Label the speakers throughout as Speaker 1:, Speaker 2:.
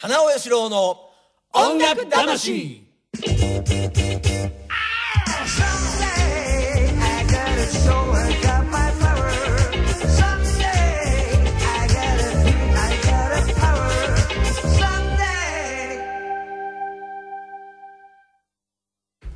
Speaker 1: 花尾義郎の音楽魂。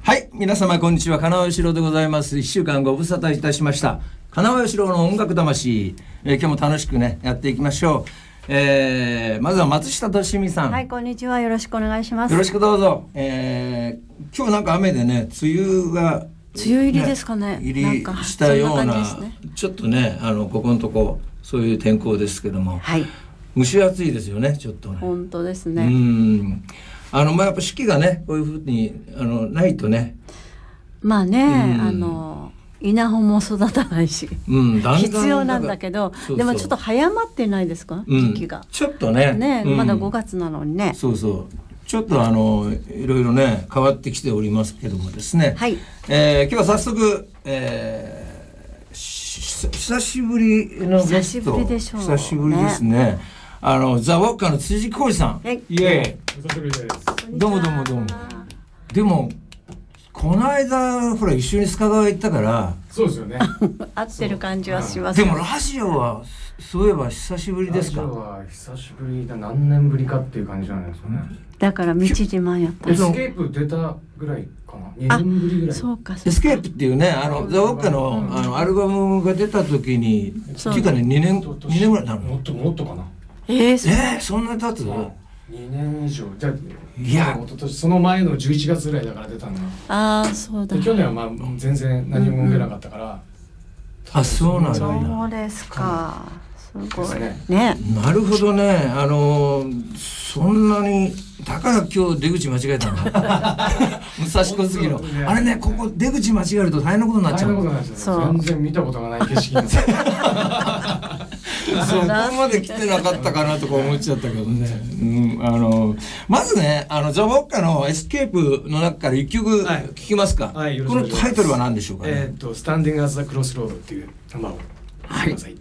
Speaker 1: はい皆様こんにちは。金尾義郎でございます。一週間ご無沙汰いたしました。金尾義郎の音楽魂、えー、今日も楽しくねやっていきましょう。えーまずは松下俊美さん、
Speaker 2: はい、こんにちは。よろしくお願いします。
Speaker 1: よろしくどうぞ、えー今日なんか雨でね梅雨が
Speaker 2: 梅雨入りですかね。
Speaker 1: 入りしたような
Speaker 2: ね。
Speaker 1: ちょっとねあのここのとこそういう天候ですけども、
Speaker 2: はい、
Speaker 1: 蒸し暑いですよねちょっとね。
Speaker 2: 本当です
Speaker 1: う
Speaker 2: ね。
Speaker 1: ん。あのまあやっぱ四季がねこういうふうにあのないとね。
Speaker 2: まあね、
Speaker 1: うん。
Speaker 2: あの稲穂も育たないし、
Speaker 1: うんだんだん
Speaker 2: 必要なんだけど、
Speaker 1: そうそう。
Speaker 2: でもちょっと早まってないですか、
Speaker 1: うん。
Speaker 2: 時期が。
Speaker 1: ちょっとね。
Speaker 2: ね、
Speaker 1: うん。
Speaker 2: まだ5月なのにね。
Speaker 1: そうそう。ちょっとあのいろいろね変わってきておりますけどもですね、
Speaker 2: はい、
Speaker 1: えー今日は早速、えーし久しぶりのゲスト。
Speaker 2: 久しぶりでしょう
Speaker 1: 久しぶりですね。あのザ・ウォッカーの辻浩二さん、
Speaker 2: はい。
Speaker 1: イエ
Speaker 3: お久しぶりです。
Speaker 1: ーイどうもどうもどうも。でもこの間ほら一緒に須賀川行ったから
Speaker 3: そうですよね。
Speaker 2: 合ってる感じはします。
Speaker 1: でもラジオはそういえば久しぶりですか？
Speaker 3: ラジオは久しぶりだ。何年ぶりかっていう感じなんですよね。
Speaker 2: だから道自慢やった
Speaker 3: エスケープ出たぐらいかな？2年ぶりぐらい。
Speaker 2: そうか、そう
Speaker 1: エスケープっていうねあのザ・ウォッカーのあのアルバムが出た時にって
Speaker 2: そう
Speaker 1: いうかね2年
Speaker 3: と
Speaker 1: 2年ぐらいなの？
Speaker 3: もっともっとかな。
Speaker 2: えー、
Speaker 1: えー、そんなに経つ
Speaker 3: 2年以上。じゃあ、
Speaker 1: いや
Speaker 3: 一昨年その前の11月ぐらいだから出たのが。
Speaker 2: ああ、そうだ
Speaker 3: で。去年はまあ全然何も出なかったから。
Speaker 1: あそうなんだ
Speaker 2: そうですか。すごい
Speaker 3: ですね。
Speaker 2: ね。
Speaker 1: なるほどねあのーそんなにだから今日出口間違えたの？武蔵小杉のあれねここ出口間違えると大変なことになっちゃう
Speaker 3: 大変なことなんですよ。
Speaker 2: そう
Speaker 3: 全然見たことがない景色。
Speaker 1: そこまで来てなかったかなとか思っちゃったけどね、うん、あのまずねあのザ・ウォッカの「エスケープ」の中から一曲
Speaker 3: はい。
Speaker 1: 聴きますか、
Speaker 3: はいよろし
Speaker 1: この
Speaker 3: くお願いします。
Speaker 1: タイトルは何でしょうかね、
Speaker 3: えーっと、 Standing at the Crossroads っていうナンバーを
Speaker 1: はい
Speaker 3: ください。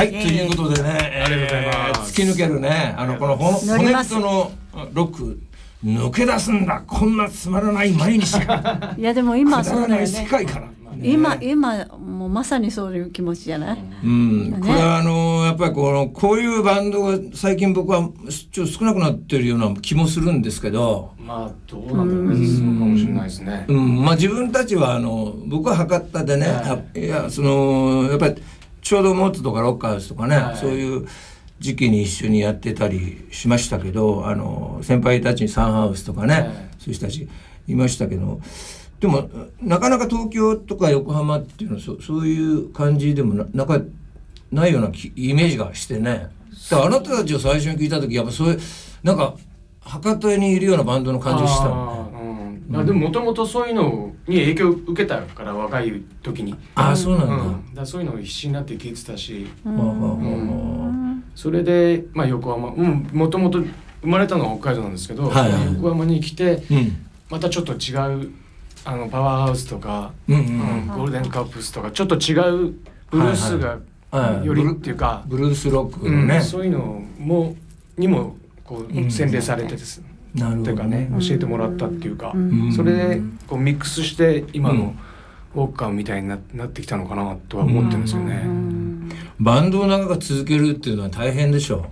Speaker 1: はい、ということでね、
Speaker 3: ありがとうございます。
Speaker 1: えー突き抜けるね、あの、このほ骨太のロック、抜け出すんだ、こんなつまらない毎日が、
Speaker 2: いやでも今
Speaker 1: くだらない
Speaker 2: そうだよね。
Speaker 1: 世界から。
Speaker 2: 今今もうまさにそういう気持ちじゃない、
Speaker 1: うん、
Speaker 2: ね。
Speaker 1: これはあのやっぱりこのこういうバンドが最近僕はちょっと少なくなってるような気もするんですけど、
Speaker 3: まあどうなんだろう。ねそうかもしれないですね。
Speaker 1: うん、まあ自分たちはあの僕は博多でね、
Speaker 3: はい。
Speaker 1: あいやそのやっぱりちょうどモッツとかロッカーズとかね、
Speaker 3: はい。
Speaker 1: そういう時期に一緒にやってたりしましたけどあの先輩たちにサンハウスとかね、
Speaker 3: はい。
Speaker 1: そういう人たちいましたけどでもなかなか東京とか横浜っていうのはそそういう感じでもななんかないようなきイメージがしてね。だからあなたたちを最初に聞いた時やっぱそういうなんか博多にいるようなバンドの感じがしたね。
Speaker 3: あでももともとそういうのに影響を受けたから若い時に。
Speaker 1: ああそうなんだ。
Speaker 3: うん。だそういうのを必死になって聞いてたし。それで、まあ、横浜うんもともと生まれたのは北海道なんですけど、
Speaker 1: はいはい。
Speaker 3: 横浜に来て
Speaker 1: うん。
Speaker 3: またちょっと違うあのパワーハウスとか、
Speaker 1: うんう
Speaker 3: うん
Speaker 1: ん
Speaker 3: ゴールデンカップスとかちょっと違うブルースがよりっていうか、
Speaker 1: ブルースロックね、
Speaker 3: そういうのもにもこ
Speaker 1: う
Speaker 3: 洗礼されてです、
Speaker 1: なるほど
Speaker 3: っていうかね教えてもらったっていうか、
Speaker 1: ん。
Speaker 3: それでこうミックスして今のウォッカーみたいにななってきたのかなとは思ってるんですよね。
Speaker 1: バンドを長く続けるっていうのは大変でしょ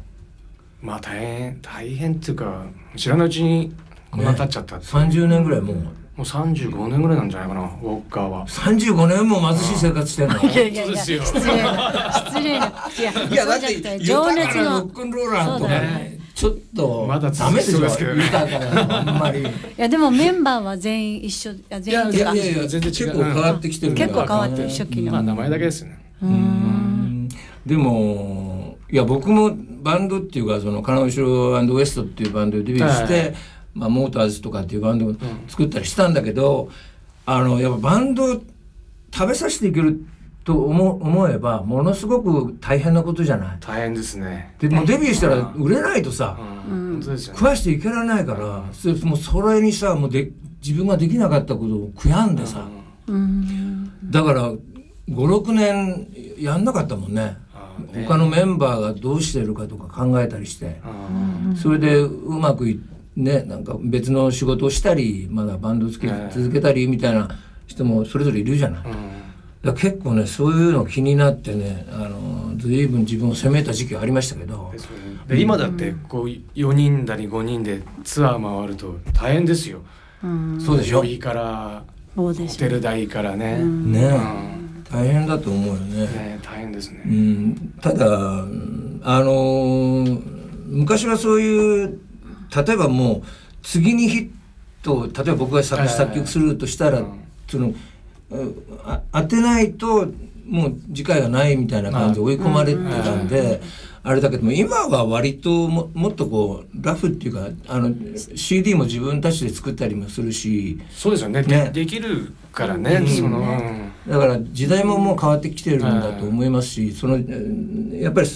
Speaker 3: まあ大変大変っていうか知らないうちにこんな経っちゃったって、
Speaker 1: 30年ぐらいもう。
Speaker 3: もう35年ぐらいなんじゃないかなウォッカーは。
Speaker 1: 35年も貧しい生活してんの？
Speaker 2: いやいやいや
Speaker 3: そうですよ。
Speaker 2: 失礼な失礼ないや
Speaker 1: いやだって
Speaker 2: て情熱
Speaker 1: 豊かなロ
Speaker 2: の
Speaker 1: ックンローラーとか
Speaker 2: そうだ
Speaker 1: ねちょっと
Speaker 3: まだ
Speaker 1: ダメで
Speaker 3: すけどね
Speaker 1: 豊かなあんまり。い
Speaker 2: いやでもメンバーは全員一緒いや全員ってい
Speaker 1: やいやいや
Speaker 3: 全然
Speaker 1: 結構変わってきてる
Speaker 2: 結構変わってる
Speaker 1: ね
Speaker 2: 初期の
Speaker 3: まあ名前だけですよね。
Speaker 1: うん。でもいや僕もバンドっていうかそのカナウシロウエストっていうバンドでデビューして、
Speaker 3: はい。
Speaker 1: まあ、モーターズとかっていうバンドを作ったりしたんだけど、あのやっぱバンドを食べさせていけると思思えばものすごく大変なことじゃない？
Speaker 3: 大変ですね。
Speaker 1: でもうデビューしたら売れないとさ、
Speaker 3: うん。
Speaker 1: 食わしていけられないから、それもうそれにさもうで自分ができなかったことを悔やんでさ、
Speaker 2: うん
Speaker 1: だから56年やんなかったもんね。他のメンバーがどうしてるかとか考えたりして
Speaker 3: あ
Speaker 1: それでうまくいねなんか別の仕事をしたりまだバンドつけ
Speaker 3: ね
Speaker 1: 続けたりみたいな人もそれぞれいるじゃない。結構ねそういうの気になってねあの随分自分を責めた時期がありましたけど。
Speaker 3: でね。で今だってこう4人だり5人でツアー回ると大変ですよ。
Speaker 2: うん。
Speaker 1: そうでしょ？
Speaker 3: 旅費からホテル代からね。
Speaker 1: ね
Speaker 3: うん。
Speaker 1: 大変だと思うよね。
Speaker 3: ね大変ですね。
Speaker 1: うん、ただうんあのー昔はそういう例えばもう次にヒット例えば僕が作詞作曲するとしたら、
Speaker 3: うん。
Speaker 1: その当てないともう次回がないみたいな感じで追い込まれてたんで、あれだけども今は割とももっとこうラフっていうかあの CD も自分たちで作ったりもするし。
Speaker 3: そうですよね。
Speaker 1: ね。
Speaker 3: でできるからね。
Speaker 1: うん。
Speaker 3: その、うん。
Speaker 1: だから時代ももう変わってきてるんだと思いますし、そのうんやっぱり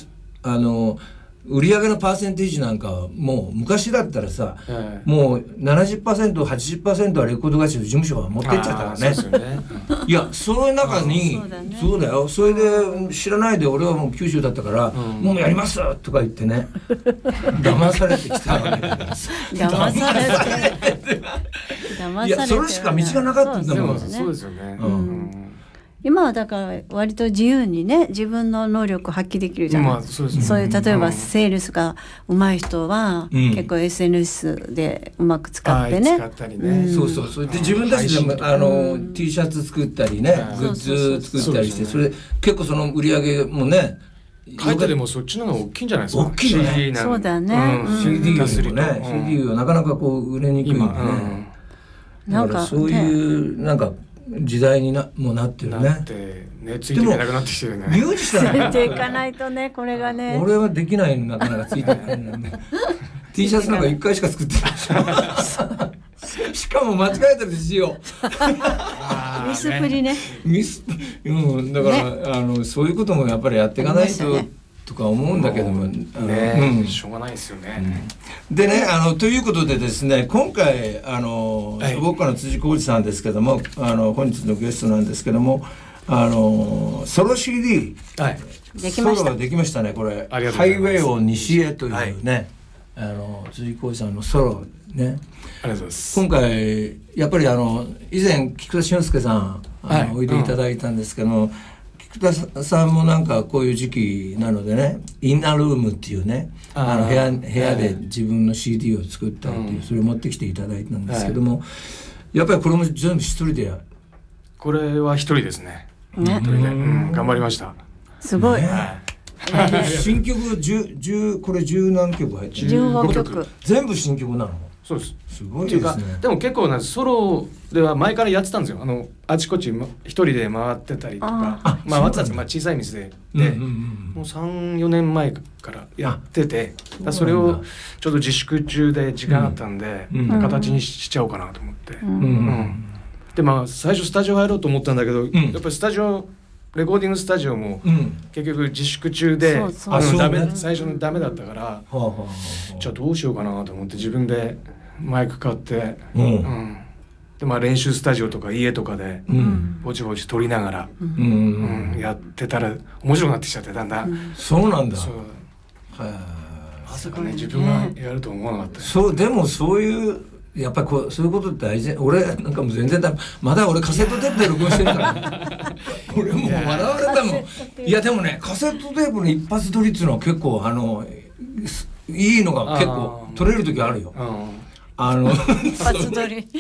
Speaker 1: あの売上のパーセンテージなんかはもう昔だったらさ、
Speaker 3: ええ
Speaker 1: もう 70%80% はレコード会社と事務所が持ってっちゃったからね。
Speaker 3: ね。
Speaker 1: いやそういう中に
Speaker 2: そうだね。
Speaker 1: そうだよ。それで知らないで俺はもう九州だったから、
Speaker 3: ん。
Speaker 1: もうやりますとか言ってね 騙されてきたわけだからさ。
Speaker 2: 騙されて。騙されて
Speaker 1: いやそれしか道がなかったんだもん。
Speaker 2: そうですね。
Speaker 3: そうですよね。
Speaker 1: うん。
Speaker 3: うん
Speaker 2: 今はだから割と自由にね自分の能力を発揮できるじゃない、
Speaker 3: まあそうですね。
Speaker 2: そういう例えば
Speaker 3: うん。
Speaker 2: セールスが上手い人は、
Speaker 1: うん。
Speaker 2: 結構 SNS でうまく使って
Speaker 3: はい
Speaker 2: ね
Speaker 3: 使ったりね。
Speaker 1: そうそうそれで自分たちであの T シャツ作ったりね
Speaker 3: うん。
Speaker 1: グッズ作ったりしてそれ結構その売り上げもね
Speaker 3: 海外でもそっちの方が大きいんじゃないですか？
Speaker 1: 大きいよね
Speaker 2: そうだね。
Speaker 3: うん。
Speaker 2: うん。
Speaker 1: CD よりもね
Speaker 3: うん。
Speaker 1: CD はなかなかこう売れにくい
Speaker 2: なんか
Speaker 1: そういうなんか時代になもうなってる
Speaker 3: な
Speaker 1: ね
Speaker 3: ってねついていけなくなってきてるね。
Speaker 1: ミュージシャン
Speaker 2: ついていかないとねこれがね。
Speaker 1: 俺はできないのなかなかついてないのね。T シャツなんか一回しか作ってない。しかも間違えたりしよ
Speaker 3: あー
Speaker 2: ミスプリね。
Speaker 1: うミスうんだから、あのそういうこともやっぱりやっていかないと、とか思うんだけども、
Speaker 3: ね、
Speaker 1: うん。
Speaker 3: しょうがないですよね。
Speaker 1: でねあのということでですね今回あの
Speaker 3: はい。
Speaker 1: 書房家の辻浩二さんですけどもあの本日のゲストなんですけどもあのソロ CD
Speaker 3: はい。
Speaker 2: できました。
Speaker 1: ソロできましたねこれ。
Speaker 3: ありがとう
Speaker 1: ハイ
Speaker 3: ございます。
Speaker 1: ウェイを西へという
Speaker 3: はい
Speaker 1: ね、あの辻浩二さんのソロね。
Speaker 3: ありがとうございます。
Speaker 1: 今回やっぱりあの以前菊田俊介さんあの、
Speaker 3: はい。
Speaker 1: おいでいただいたんですけども、菊田さんもなんかこういう時期なのでねインナールームっていうねあの部屋部屋で
Speaker 3: はい
Speaker 1: 自分の CD を作ったっていう、
Speaker 3: うん。
Speaker 1: それを持ってきていただいたんですけども、やっぱりこれも全部一人でや
Speaker 3: これは一人ですね。
Speaker 2: ね。
Speaker 3: 一人で、うん、頑張りました。
Speaker 2: すごい、
Speaker 1: ね。
Speaker 3: はい。
Speaker 1: 新曲10 10これ十何曲入ってる
Speaker 2: 15曲。
Speaker 1: 全部新曲なの？
Speaker 3: そうです。
Speaker 1: すごい
Speaker 3: っていうか
Speaker 1: ですね
Speaker 3: でも結構なソロでは前からやってたんですよ。あのあちこちま一人で回ってたりとか。
Speaker 1: ああ
Speaker 3: 回ってたんまあ、小さい店で、
Speaker 1: うんうんうん
Speaker 3: もう34年前からやっててそれをちょっと自粛中で時間あったんで、
Speaker 1: うん。
Speaker 3: 形にしちゃおうかなと思って、
Speaker 2: うん。
Speaker 1: うん。
Speaker 3: うんでまあ最初スタジオ入ろうと思ったんだけど、
Speaker 1: ん。
Speaker 3: やっぱりスタジオレコーディングスタジオも
Speaker 1: うん。
Speaker 3: 結局自粛中であの最初のダメだったから
Speaker 1: はあはあはあ
Speaker 3: じゃあどうしようかなと思って自分でマイク買って、
Speaker 1: うん。
Speaker 3: うん。でまあ練習スタジオとか家とかで
Speaker 1: うん。
Speaker 3: ぼちぼち撮りながら、
Speaker 1: うん
Speaker 3: うんやってたら面白くなってきちゃってだんだん、
Speaker 1: そうなんだ。
Speaker 3: そう。
Speaker 1: はい
Speaker 3: まさかね自分がやると思わなかった。
Speaker 1: そうでもそういうやっぱりこうそういうことって大事。俺なんかもう全然だまだ俺カセットテープで録音してるから。ね 俺もう笑われたもん。いやでもねカセットテープの一発撮りっていうのは結構あのすいいのが結構撮れる時あるよ。
Speaker 3: うん。
Speaker 1: あの
Speaker 2: 一発撮り。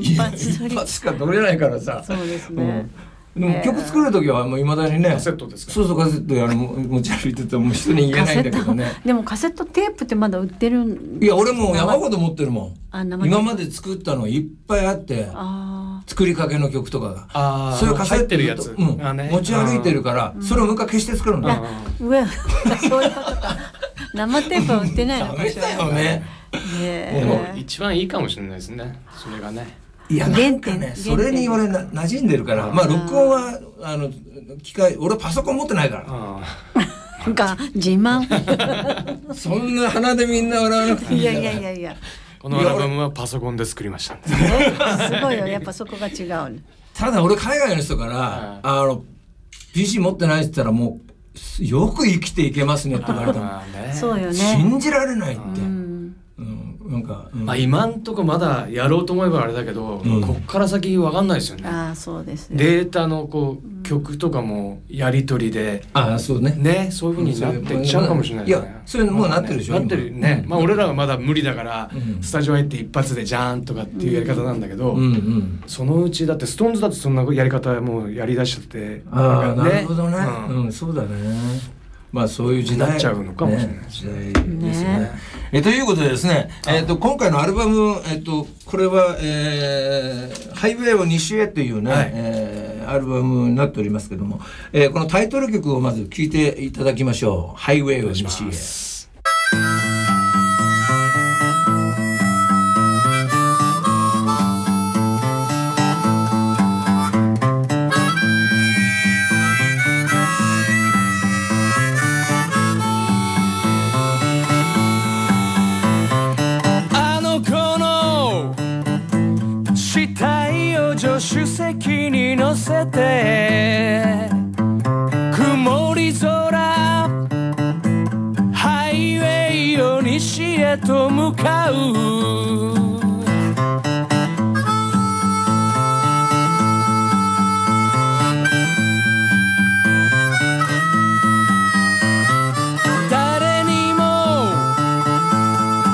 Speaker 2: 一発撮り。
Speaker 1: 一発しか撮れないからさ。
Speaker 2: そうですね。
Speaker 1: うんでも曲作る時はもういまだにね
Speaker 3: カセットですか
Speaker 1: そうそうカセットあのも持ち歩いてても人に言えないんだけどね。
Speaker 2: でもカセットテープってまだ売ってるん
Speaker 1: いや俺もう山ほど持ってるもん。
Speaker 2: あ生
Speaker 1: 今まで作ったのいっぱいあって
Speaker 2: あ
Speaker 1: 作りかけの曲とかが。そういうカセット
Speaker 3: 入ってるやつ。
Speaker 1: うん。持ち歩いてるからそれをもう一回消して作るんだ
Speaker 2: 上 そういうことか。生テープは売ってないの
Speaker 1: ダメだよね。
Speaker 2: ね
Speaker 3: でも
Speaker 2: え
Speaker 3: 一番いいかもしれないですね。それがね
Speaker 1: いやなんか？ねそれに俺な馴染んでるからまあ録音はあの機械俺パソコン持ってないから。
Speaker 3: あ
Speaker 2: なんか自慢。
Speaker 1: そんな鼻でみんな笑わなくていい
Speaker 2: いや
Speaker 1: い
Speaker 2: や。いやいや。
Speaker 3: このアルバムはパソコンで作りました。んで
Speaker 2: すごいよ。やっぱそこが違う。ね
Speaker 1: ただ俺海外の人からあの PC 持ってないって言ったらもうよく生きていけますねって言われたの。
Speaker 2: そうよね。
Speaker 1: 信じられないって。
Speaker 2: うん。
Speaker 1: うんなんかうん。
Speaker 3: まあ今んとこまだやろうと思えばあれだけど、
Speaker 1: うん。
Speaker 3: こっから先わかんないですよね。
Speaker 2: ああそうですね。
Speaker 3: データのこう曲とかもやり取りで
Speaker 1: ああそうね。
Speaker 3: ねそういう風になってっちゃうかもしれないですね。
Speaker 1: いやそれもうなってるでしょ
Speaker 3: なってる。ね
Speaker 1: 今
Speaker 3: まあ俺らはまだ無理だから、
Speaker 1: うん。
Speaker 3: スタジオ入って一発でジャーンとかっていうやり方なんだけど、
Speaker 1: うんうん。
Speaker 3: そのうちだってストーンズだってそんなやり方もうやりだしちゃって。
Speaker 1: ああな
Speaker 3: んか
Speaker 1: るほどね。
Speaker 3: うん。
Speaker 1: うんそうだねまあそういう時代
Speaker 3: なっちゃうのかもしれない
Speaker 1: ね。時代ですね。
Speaker 2: ね
Speaker 1: えということでですねえっと今回のアルバムえっとこれはえーハイウェイを西へというね
Speaker 3: はい。
Speaker 1: えーアルバムになっておりますけどもえーこのタイトル曲をまず聴いていただきましょう。ハイウェイを西へ
Speaker 4: 手席に乗せて曇り空ハイウェイを西へと向かう。誰にも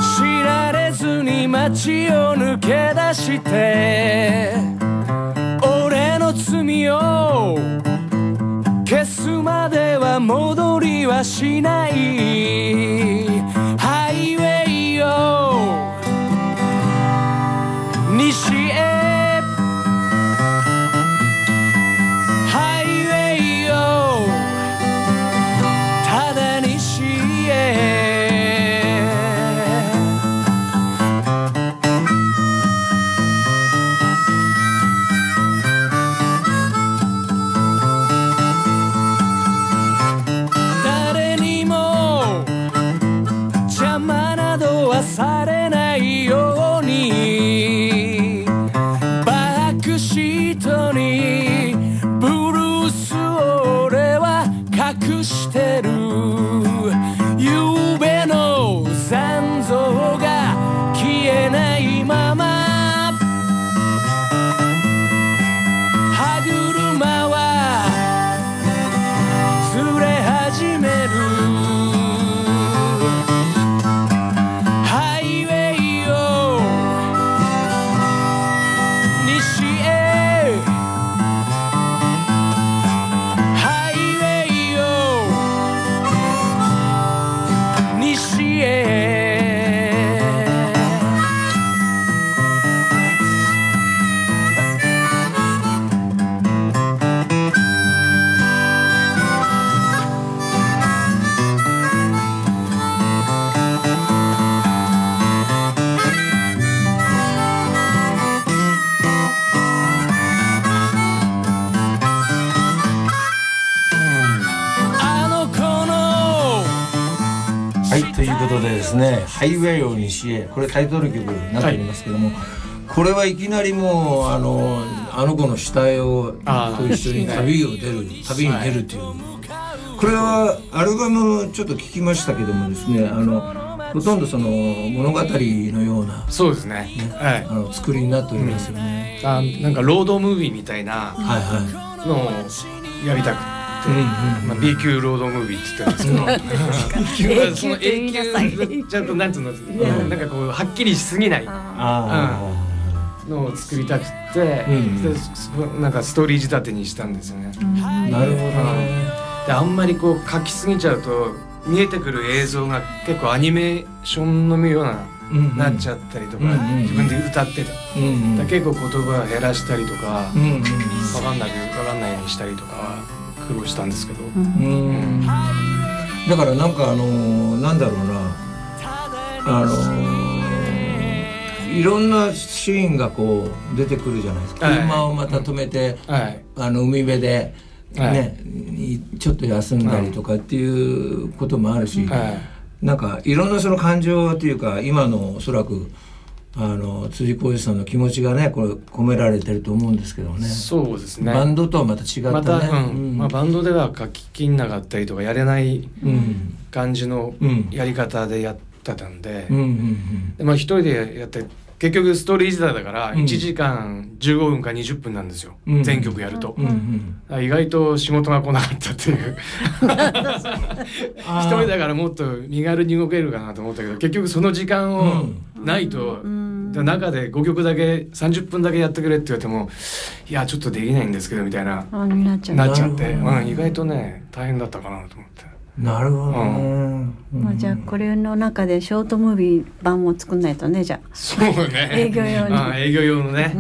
Speaker 4: 知られずに街を抜け出して戻りはしない。ハイウェイを西へ」
Speaker 1: これタイトル曲になっておりますけども、これはいきなりもうあのあの子の下絵をと一緒に旅を出る旅に出るという。これはアルバムちょっと聞きましたけどもですねあのほとんどその物語のような
Speaker 3: そうですね。はい。
Speaker 1: あの作りになっておりますよね。
Speaker 3: あなんかロードムービーみたいな
Speaker 1: はいはい。
Speaker 3: のをやりたくて、まあ、B 級ロードムービーって言ってるんですけど。
Speaker 2: A 級
Speaker 3: その A 級ちゃんとなんていうの、なんかこうはっきりしすぎない。
Speaker 1: あ
Speaker 3: のを作りたくて、
Speaker 1: うん
Speaker 3: でそなんかストーリー仕立てにしたんですよね。
Speaker 1: あなるほどね。
Speaker 3: であんまりこう書きすぎちゃうと見えてくる映像が結構アニメーションのような、
Speaker 1: うん
Speaker 3: なっちゃったりとか、
Speaker 1: うんうん
Speaker 3: 自分で歌ってて、
Speaker 1: うんうん。
Speaker 3: だから結構言葉を減らしたりとか、
Speaker 1: うんうん
Speaker 3: 分かんなく分かんないようにしたりとか。は苦労したんですけど、
Speaker 1: うん。だからなんかあのーなんだろうな。あのーいろんなシーンがこう出てくるじゃないですか、
Speaker 3: はい。
Speaker 1: 車をまた止めて、
Speaker 3: はい。
Speaker 1: あの海辺で、
Speaker 3: はい。
Speaker 1: ねいちょっと休んだりとかっていうこともあるし、
Speaker 3: はい。
Speaker 1: なんかいろんなその感情っていうか今のおそらくあの辻浩二さんの気持ちがねこれ込められてると思うんですけどね。
Speaker 3: そうですね。
Speaker 1: バンドとはまた違ったね。
Speaker 3: また、うん。
Speaker 1: うん。
Speaker 3: まあ、バンドでは書ききんなかったりとかやれない
Speaker 1: うん。
Speaker 3: 感じの
Speaker 1: うん。
Speaker 3: やり方でやってたんで,、
Speaker 1: うんうん
Speaker 3: でまあ、一人でやって結局ストーリー自体だから
Speaker 1: うん。
Speaker 3: 1時間15分か20分なんですよ、
Speaker 1: うん。
Speaker 3: 全曲やると、
Speaker 1: うんうん。
Speaker 3: あ意外と仕事が来なかったっていう。一人だからもっと身軽に動けるかなと思ったけど結局その時間をないと、で中で5曲だけ30分だけやってくれって言われてもいやちょっとできないんですけどみたいな
Speaker 2: なっちゃ
Speaker 3: っちゃって、うん、意外とね大変だったかなと思って。
Speaker 1: なるほどね。
Speaker 2: まあ、じゃあこれの中でショートムービー版を作んないとねじゃ
Speaker 3: そうね。
Speaker 2: 営業用に。
Speaker 3: あ営業用のね、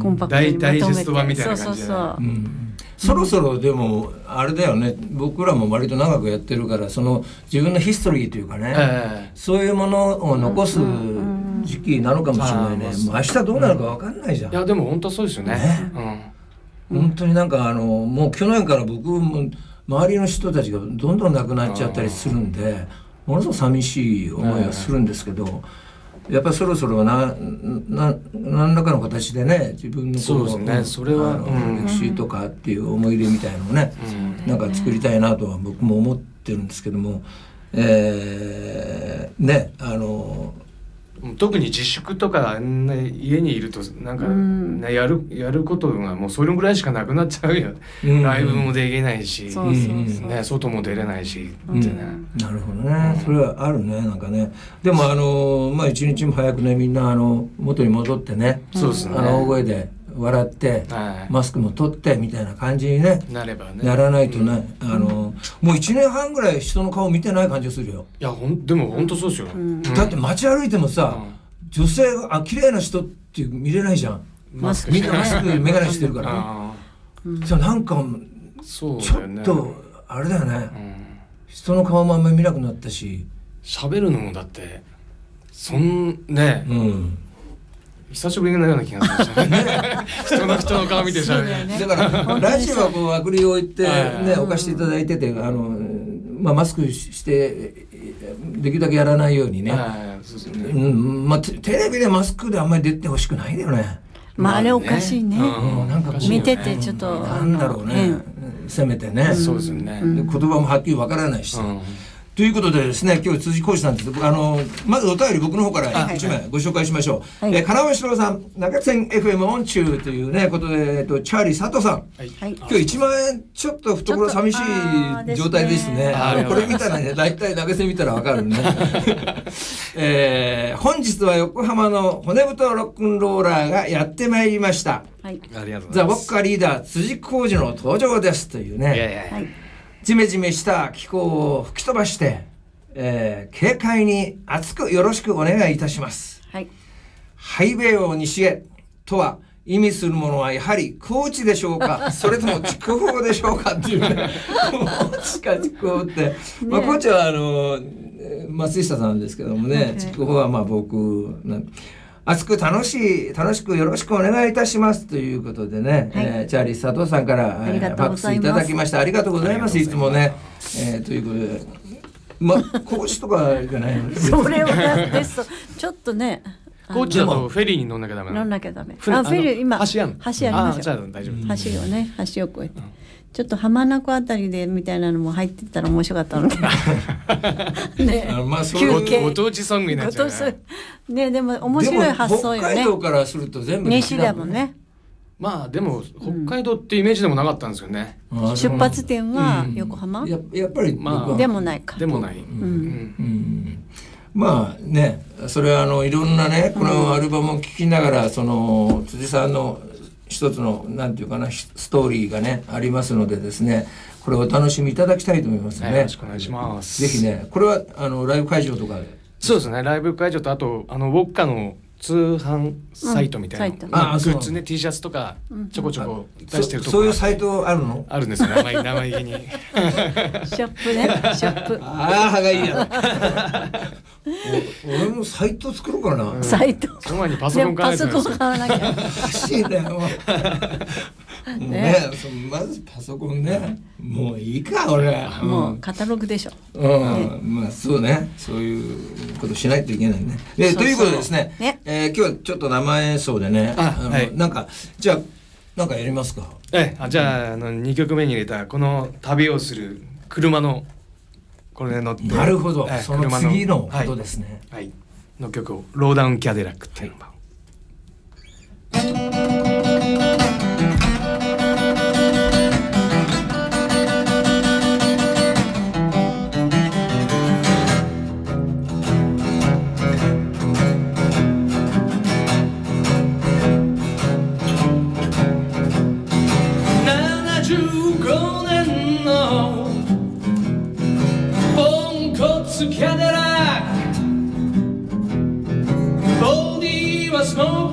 Speaker 2: コンパクトにまとめて。
Speaker 3: ダイダイジェスト版みたいな
Speaker 2: そう
Speaker 3: 感じで
Speaker 2: そうそう。う、
Speaker 1: んそろそろでもあれだよね。僕らも割と長くやってるからその自分のヒストリーというかね、
Speaker 3: え
Speaker 1: そういうものを残す時期なのかもしれないね、
Speaker 3: うん
Speaker 1: もう明日どうなるか分かんないじゃん、
Speaker 3: えいやでも本当そうですよね。
Speaker 1: ね。本当になんかあのもう去年から僕も周りの人たちがどんどん亡くなっちゃったりするんでものすごく寂しい思いはするんですけど、やっぱりそろそろなな何らかの形でね自分の
Speaker 3: そうですね。それはうん。
Speaker 1: 歴史とかっていう思い出みたいのをね、
Speaker 3: うん。
Speaker 1: なんか作りたいなとは僕も思ってるんですけども、えーねあの
Speaker 3: うん特に自粛とか、ね、家にいるとなんか、
Speaker 2: うん。
Speaker 3: ね、やるやることがもうそれぐらいしかなくなっちゃうよ、
Speaker 1: うん。
Speaker 3: ライブもできないし、ね、外も出れないし、
Speaker 1: うん。
Speaker 3: ってね
Speaker 1: な。るほどね、それはあるねなんかね。でもあのまあ一日も早くねみんなあの元に戻ってね
Speaker 3: そうですね。
Speaker 1: あの大声で笑って、
Speaker 3: はい。
Speaker 1: マスクも取ってみたいな感じにね
Speaker 3: なればね。
Speaker 1: やらないとね、あのもう1年半ぐらい人の顔見てない感じがするよ、
Speaker 3: いやほんでも本当そうですよ、
Speaker 2: ん。
Speaker 1: だって街歩いてもさ、
Speaker 3: うん。
Speaker 1: 女性があ綺麗な人っていう見れないじゃん。
Speaker 3: マスク
Speaker 1: みんなマスク眼鏡してるから
Speaker 3: あ
Speaker 1: じゃあなんか
Speaker 3: ーそう
Speaker 1: ちょっとあれだよね、
Speaker 3: うん。
Speaker 1: 人の顔もあんまり見なくなったし。
Speaker 3: 喋るのもだってそんね、
Speaker 1: うん
Speaker 3: 久しぶりのような気がする。人の人の顔見て喋る、
Speaker 2: ね
Speaker 1: だからラジオはこうアクリルを置いて
Speaker 3: はい。
Speaker 1: ね置かしていただいててあのまあマスクしてできるだけやらないようにね、
Speaker 3: はいそうですよね。
Speaker 1: うんまあテテレビでマスクであんまり出てほしくないよね。
Speaker 2: まああれおかしいね、
Speaker 3: うん。
Speaker 1: うんなんか
Speaker 2: 見ててちょっと
Speaker 1: なんだろうね、せめてね、
Speaker 3: そうですよね、
Speaker 1: で言葉もはっきりわからないし、
Speaker 3: うん
Speaker 1: ということでですね今日辻浩二さんです。あのまずお便り僕の方から
Speaker 2: はい。
Speaker 1: 1枚ご紹介しましょう、
Speaker 2: はい。
Speaker 1: えー金尾四郎さん中線 FM オンチューというねことで、えっと、チャーリー佐藤さん。
Speaker 3: はい。
Speaker 2: はい。
Speaker 1: 今日1万円ちょっと懐寂しい状態ですね。
Speaker 3: あ
Speaker 1: これ見たらね、大体投げ銭見たらわかるね。えー本日は横浜の骨太ロックンローラーがやってまいりました。
Speaker 2: はい。
Speaker 3: ありがとうござ
Speaker 1: ザ・
Speaker 3: います。
Speaker 1: ウォッカリーダー辻浩二の登場ですという
Speaker 3: いやい
Speaker 1: ね、
Speaker 3: やいや。
Speaker 2: はい
Speaker 1: ジメジメした気候を吹き飛ばして、えー軽快に熱くよろしくお願いいたします。
Speaker 2: はい。
Speaker 1: ハイウェイを西へとは意味するものはやはり高知でしょうか？それとも筑豊でしょうかっていうね。高知か筑豊って、まあ高知はあのえー松下さんですけどもね。
Speaker 2: うん
Speaker 1: 筑豊はまあ僕なん熱く楽しい楽しくよろしくお願いいたしますということでね、
Speaker 2: はい。
Speaker 1: えーチャーリー佐藤さんから、
Speaker 2: ありがとうございます。
Speaker 1: ファックスいただきました。ありがとうございます。
Speaker 3: ありがとうござい
Speaker 1: いつもね。
Speaker 3: ま、
Speaker 1: えーということでま高知とかじゃないの？
Speaker 2: それはです。とちょっとね
Speaker 5: 高知だとフェリーに乗んなきゃダメな
Speaker 2: 乗ん
Speaker 5: の
Speaker 2: なきゃダメ。
Speaker 5: 船
Speaker 2: あフェリー今
Speaker 5: 橋あんの
Speaker 2: 橋ありますよ
Speaker 5: あじゃあ大丈夫。
Speaker 2: 橋をね橋を越えて、ちょっと浜名湖あたりでみたいなのも入ってたら面白かったの。で ね。
Speaker 1: あのまあそれ
Speaker 2: 休憩。
Speaker 5: ご当地ソングになっちゃう
Speaker 2: 今
Speaker 5: ね
Speaker 2: でも面白い発想よね。
Speaker 1: 北海道からすると全部
Speaker 2: 西だもんね。
Speaker 5: まあでも北海道ってイメージでもなかったんですよね、
Speaker 1: あ
Speaker 2: 出発点は
Speaker 5: うん。
Speaker 2: 横浜、
Speaker 1: ややっぱり
Speaker 5: まあ。
Speaker 2: でもないか。
Speaker 5: でもない、
Speaker 2: うん。
Speaker 1: うん。まあねそれはあのいろんなねこのアルバムを聴きながらその辻さんの一つのなんていうかなストーリーがねありますのでですねこれをお楽しみいただきたいと思います
Speaker 5: はい
Speaker 1: ね。
Speaker 5: よろしくお願いします
Speaker 1: ぜひねこれはあのライブ会場とかで
Speaker 5: そうですねライブ会場とあとあのウォッカの通販サイトみたいな、
Speaker 2: うん
Speaker 5: まあ、グッズね T シャツとかちょこちょこ出してると
Speaker 1: そそういうサイトあるの？
Speaker 5: あるんですよ。生意生意気に。
Speaker 2: ショップね。ショップ。
Speaker 1: ああがいいや。お俺もサイト作ろうかな、
Speaker 2: サイト
Speaker 5: その前にパソ
Speaker 2: で
Speaker 5: コン買わないとですよ。
Speaker 2: コン買わなきゃ。
Speaker 1: おかしいね。そまずパソコンね。もういいか俺
Speaker 2: もうカタログでしょ。
Speaker 1: うん、まあそうね。そういうことしないといけないね。でということでですね
Speaker 2: ね。
Speaker 1: えー今日はちょっと生演奏でねの
Speaker 5: あはい。
Speaker 1: なんかじゃあなんかやりますか？
Speaker 5: ええあじゃああの2曲目に入れたこの旅をする車のこれで乗って
Speaker 1: なるほど、
Speaker 5: ええ
Speaker 1: その
Speaker 5: 車
Speaker 1: 次のことですね。
Speaker 5: はい、はい。の曲をローダウンキャデラックっていうのが、
Speaker 3: 75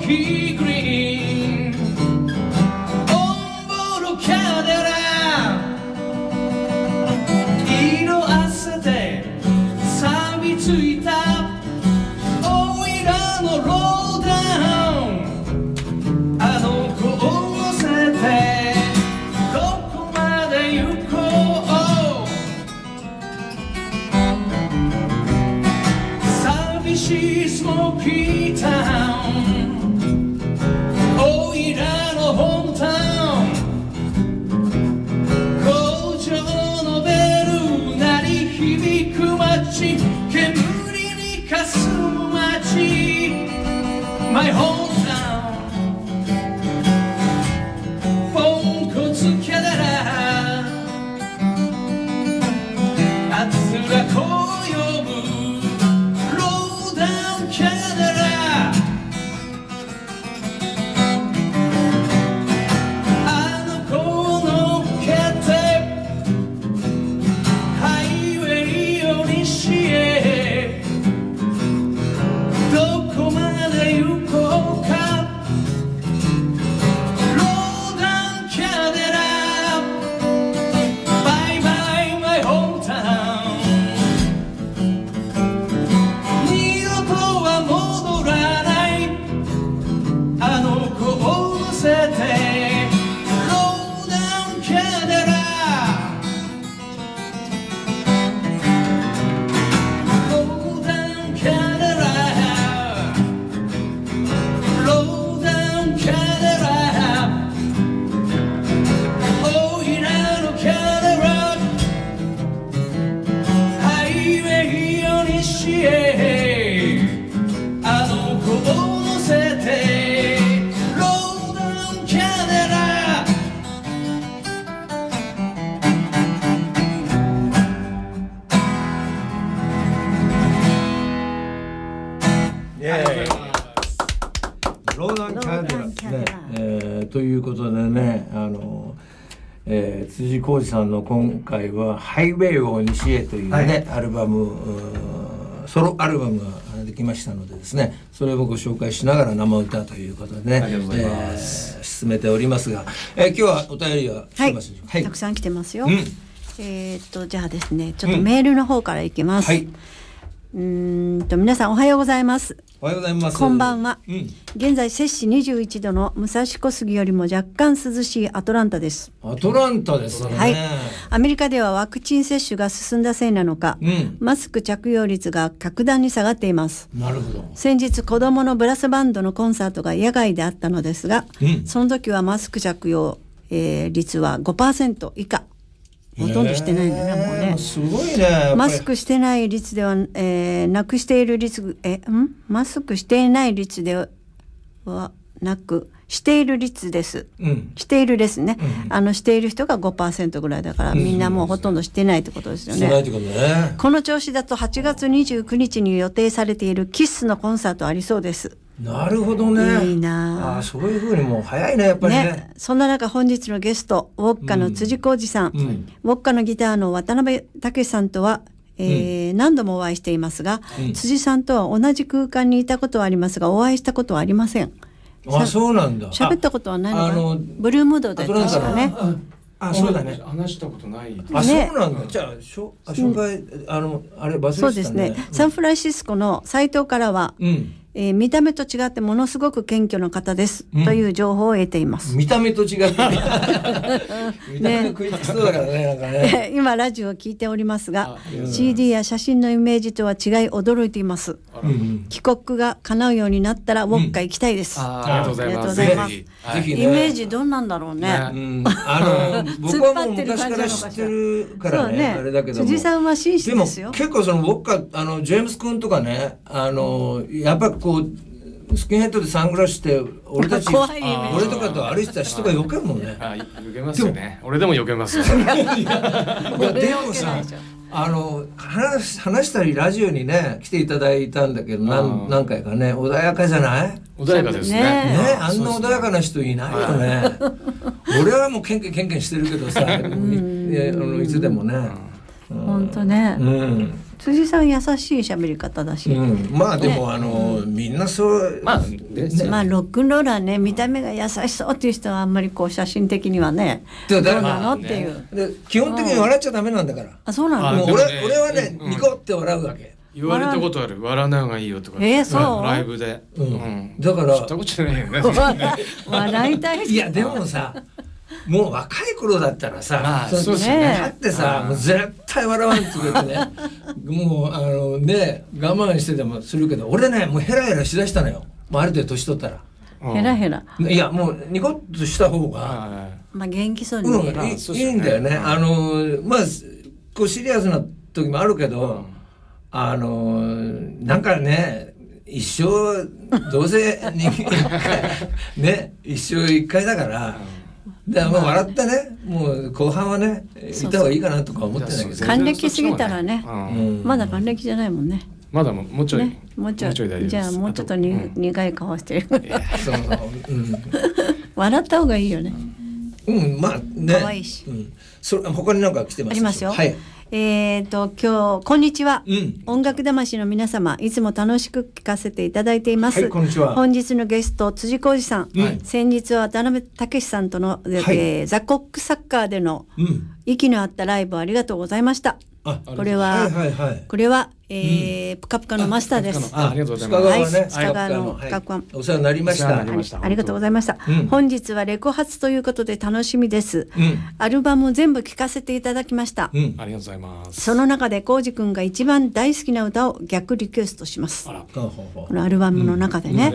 Speaker 3: ィあつ
Speaker 1: さんの今回は「ハイウェイを西へ」というね、アルバムソロアルバムができましたのでですねそれをご紹介しながら生歌ということでね進めておりますが、えー今日はお便りが来
Speaker 2: はい、
Speaker 1: てますでしょうか
Speaker 2: たくさん来てますよ、
Speaker 1: うん。
Speaker 2: えーっとじゃあですねちょっとメールの方からいきます、
Speaker 1: はい
Speaker 2: うーんと皆さんおはようございます。
Speaker 1: おはようございます
Speaker 2: こんばんは。
Speaker 1: うん
Speaker 2: 現在摂氏21度の武蔵小杉よりも若干涼しいアトランタです。
Speaker 1: アトランタですね
Speaker 2: はい。アメリカではワクチン接種が進んだせいなのか、
Speaker 1: うん
Speaker 2: マスク着用率が格段に下がっています。
Speaker 1: なるほど
Speaker 2: 先日子供のブラスバンドのコンサートが野外であったのですが、
Speaker 1: うん
Speaker 2: その時はマスク着用、えー率は5%以下ほとんどしてないんだねもうね。
Speaker 1: すごいね
Speaker 2: マスクしてない率では、えーなくしている率えん？マスクしていない率ではなくしている率です。
Speaker 1: うん。
Speaker 2: しているですね、
Speaker 1: うん
Speaker 2: あのしている人が5%ぐらいだから、みんなもうほとんどしてないってことですよね。
Speaker 1: ことね。
Speaker 2: この調子だと8月29日に予定されているキッスのコンサートありそうです
Speaker 1: なるほどね。
Speaker 2: いいな。あ
Speaker 1: そういうふうにもう早いねやっぱりね。
Speaker 2: ね、そんな中本日のゲストウォッカの辻浩二さん、
Speaker 1: うん。
Speaker 2: ウォッカのギターの渡辺武さんとは、えー何度もお会いしていますが、
Speaker 1: うん。
Speaker 2: 辻さんとは同じ空間にいたことはありますがお会いしたことはありません。
Speaker 1: あそうなんだ。
Speaker 2: 喋ったことはないのかな
Speaker 1: あの
Speaker 2: ブルームードで確かね。
Speaker 1: ああそうだね。
Speaker 3: 話したことない。
Speaker 1: あ、
Speaker 2: ね。
Speaker 1: そうなんだ。じゃあ、しょあ紹介、あの、あれ忘れてたね。
Speaker 2: そうですね、サンフランシスコのサイトからは、
Speaker 1: うん。
Speaker 2: えー見た目と違ってものすごく謙虚な方です、
Speaker 1: うん。
Speaker 2: という情報を得ています、
Speaker 1: 見た目と違って。見た目が食いつきそうだからね、なんかね。
Speaker 2: 今ラジオを聞いておりますが、
Speaker 3: あ
Speaker 2: CD や写真のイメージとは違い驚いています。帰国が叶うようになったらウォッカ行きたいです、
Speaker 3: あーありがとうございます。
Speaker 2: ありがとうございます。
Speaker 3: ぜひ。はい
Speaker 1: ぜひね。
Speaker 2: イメージどんなんだろうね。
Speaker 1: あの 僕はもう昔から知ってるからね
Speaker 2: そうね。
Speaker 1: あれだけども。
Speaker 2: 辻さんは紳士
Speaker 1: でも
Speaker 2: ですよ
Speaker 1: 結構その僕かあのジェームス君とかねあのやっぱこうスキンヘッドでサングラスして俺たち俺とかと歩いてた人がよけるもんね。
Speaker 3: あ避けますよね。俺でも避けますよ。
Speaker 1: いやでもさあの話話したりラジオにね来ていただいたんだけど
Speaker 3: あ
Speaker 1: 何
Speaker 3: ー。
Speaker 1: 何回かね穏やかじゃない？ね
Speaker 3: 穏やかですね。
Speaker 2: ね。
Speaker 1: あんな穏やかな人いないよね。俺はもうケンケンケンケンしてるけどさいいあのいつでもね。
Speaker 2: 本当ね、
Speaker 1: うん、
Speaker 2: 辻さん優しい喋り方だし、
Speaker 1: うん、まあでもあのみんなそう
Speaker 3: まあ
Speaker 1: ね
Speaker 2: まあロックンローラーね見た目が優しそうっていう人はあんまりこう写真的にはねどうなの
Speaker 3: まあ
Speaker 2: っていう、
Speaker 1: で基本的に笑っちゃダメなんだから。
Speaker 2: あそうなの？
Speaker 3: あ
Speaker 1: もう俺俺はね
Speaker 3: うん
Speaker 1: ニコって笑うわけ。
Speaker 3: 言われたことある。笑わない方がいいよとか
Speaker 2: えーそう？
Speaker 3: ライブで。
Speaker 1: うん。だから
Speaker 3: 知ったことないよね。
Speaker 2: 笑いたい
Speaker 1: いやでもさもう若い頃だったらさ、
Speaker 3: まあ
Speaker 1: そ
Speaker 3: そうですよ
Speaker 2: ね。
Speaker 1: だってさ、
Speaker 3: うん。
Speaker 1: もう絶対笑わんって言ってねもうあのね我慢してでもするけど俺ねもうヘラヘラしだしたのよ。もうある程度年取ったら。
Speaker 3: うん。
Speaker 2: ヘラヘラ。
Speaker 1: いやもうニコッとした方が、
Speaker 3: は
Speaker 2: まあ元気そうに
Speaker 1: ういいんだよね、
Speaker 3: うん。
Speaker 1: あのまあこうシリアスな時もあるけど、
Speaker 3: うん。
Speaker 1: あのなんかね一生どうせ人間 ね一生一回だから、だからまあ笑ってね。もう後半はねいた方がいいかなとか思ってんだけど。
Speaker 2: 還暦過ぎたらねまだ還暦じゃないもんね。
Speaker 3: まだももうちょい
Speaker 2: ねもうちょい。
Speaker 3: 大丈夫です。
Speaker 2: じゃあもうちょっとに、
Speaker 3: うん。
Speaker 2: 苦い顔してる。
Speaker 1: そう。うん。
Speaker 2: 笑った方がいいよね、
Speaker 1: うん、まあね。
Speaker 2: 可愛いし。
Speaker 1: うん、それ他になんか来てます？
Speaker 2: ありますよ。
Speaker 1: はい。
Speaker 2: えっ、と今日こんにちは、
Speaker 1: うん。
Speaker 2: 音楽魂の皆様いつも楽しく聞かせていただいています、
Speaker 1: はいこんにちは。
Speaker 2: 本日のゲスト辻浩二さん、
Speaker 1: はい。
Speaker 2: 先日は渡辺武さんとの、え
Speaker 1: はい。
Speaker 2: ーザ・コックサッカーでの
Speaker 1: うん。
Speaker 2: 息の合ったライブありがとうございました。
Speaker 1: あ
Speaker 2: これは、
Speaker 1: はいはいはい。
Speaker 2: これは、えーぷかぷかのマスターです。
Speaker 3: あありがとうございます。
Speaker 1: 須賀川ね、
Speaker 2: はい須賀川の
Speaker 1: はい。
Speaker 2: 深川
Speaker 1: お世話になりまし
Speaker 3: お世話に
Speaker 1: た
Speaker 3: なりました。
Speaker 2: ありがとうございました、
Speaker 1: うん。
Speaker 2: 本日はレコ発ということで楽しみです、
Speaker 1: うん。
Speaker 2: アルバム全部聴かせていただきました、
Speaker 1: うん。
Speaker 3: ありがとうございます。
Speaker 2: その中で浩二くんが一番大好きな歌を逆リクエストします。このアルバムの中でね、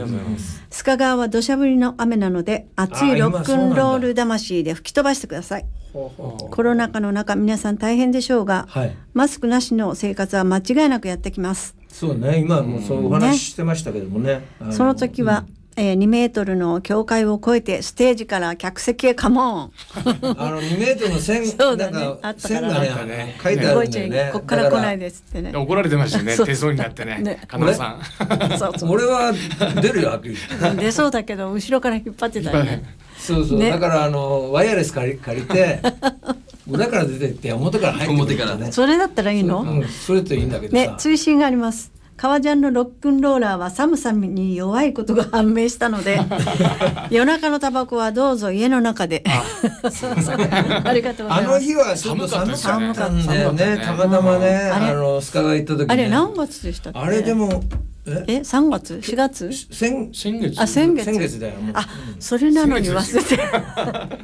Speaker 2: 須賀川は土砂降りの雨なので熱いロックンロール魂で吹き飛ばしてください。
Speaker 1: ほうほうほう。
Speaker 2: コロナ禍の中皆さん大変でしょうが、
Speaker 1: はい。
Speaker 2: マスクなしの生活は間違いなくやってきます。
Speaker 1: そうね今もうそうお話ししてましたけどもね。あ
Speaker 2: その時は、えー2メートルの境界を越えてステージから客席へカモン。
Speaker 1: あの2メートルの線
Speaker 2: そうだね。
Speaker 1: なんか
Speaker 2: あったから。
Speaker 1: 線が
Speaker 3: あったね
Speaker 1: ね書いてあるんだよね。
Speaker 2: こっから来ない
Speaker 1: で
Speaker 2: ですってね。
Speaker 3: 怒られてましたよね。
Speaker 2: そう。
Speaker 3: 手相になってね。
Speaker 2: ね。
Speaker 3: 加納さん。
Speaker 2: そうそう。
Speaker 1: 俺は出るよ
Speaker 2: 出そうだけど後ろから引っ張ってたよね。
Speaker 1: そうそう、
Speaker 2: ね。
Speaker 1: だからあのワイヤレス借り借りて 裏から出てって表から入ってくる
Speaker 4: 表から。
Speaker 1: ね
Speaker 2: それだったらいいの、
Speaker 1: う。ん、それといいんだけどさ、
Speaker 2: ね追伸があります。革ジャンのロックンローラーは寒さに弱いことが判明したので 夜中のタバコはどうぞ家の中で。あ りがとうござ
Speaker 1: あ
Speaker 2: います。
Speaker 1: の日はちょっと寒かった。んだよね。たまたまね、
Speaker 2: あ
Speaker 1: のスカが行った時ね。
Speaker 2: あれ何月でしたっけ？
Speaker 1: あれでもえ？
Speaker 2: え3月？4月？
Speaker 1: 先
Speaker 3: 先月。
Speaker 2: あ先月。
Speaker 1: 先月だよ。
Speaker 2: あそれなのに忘れて。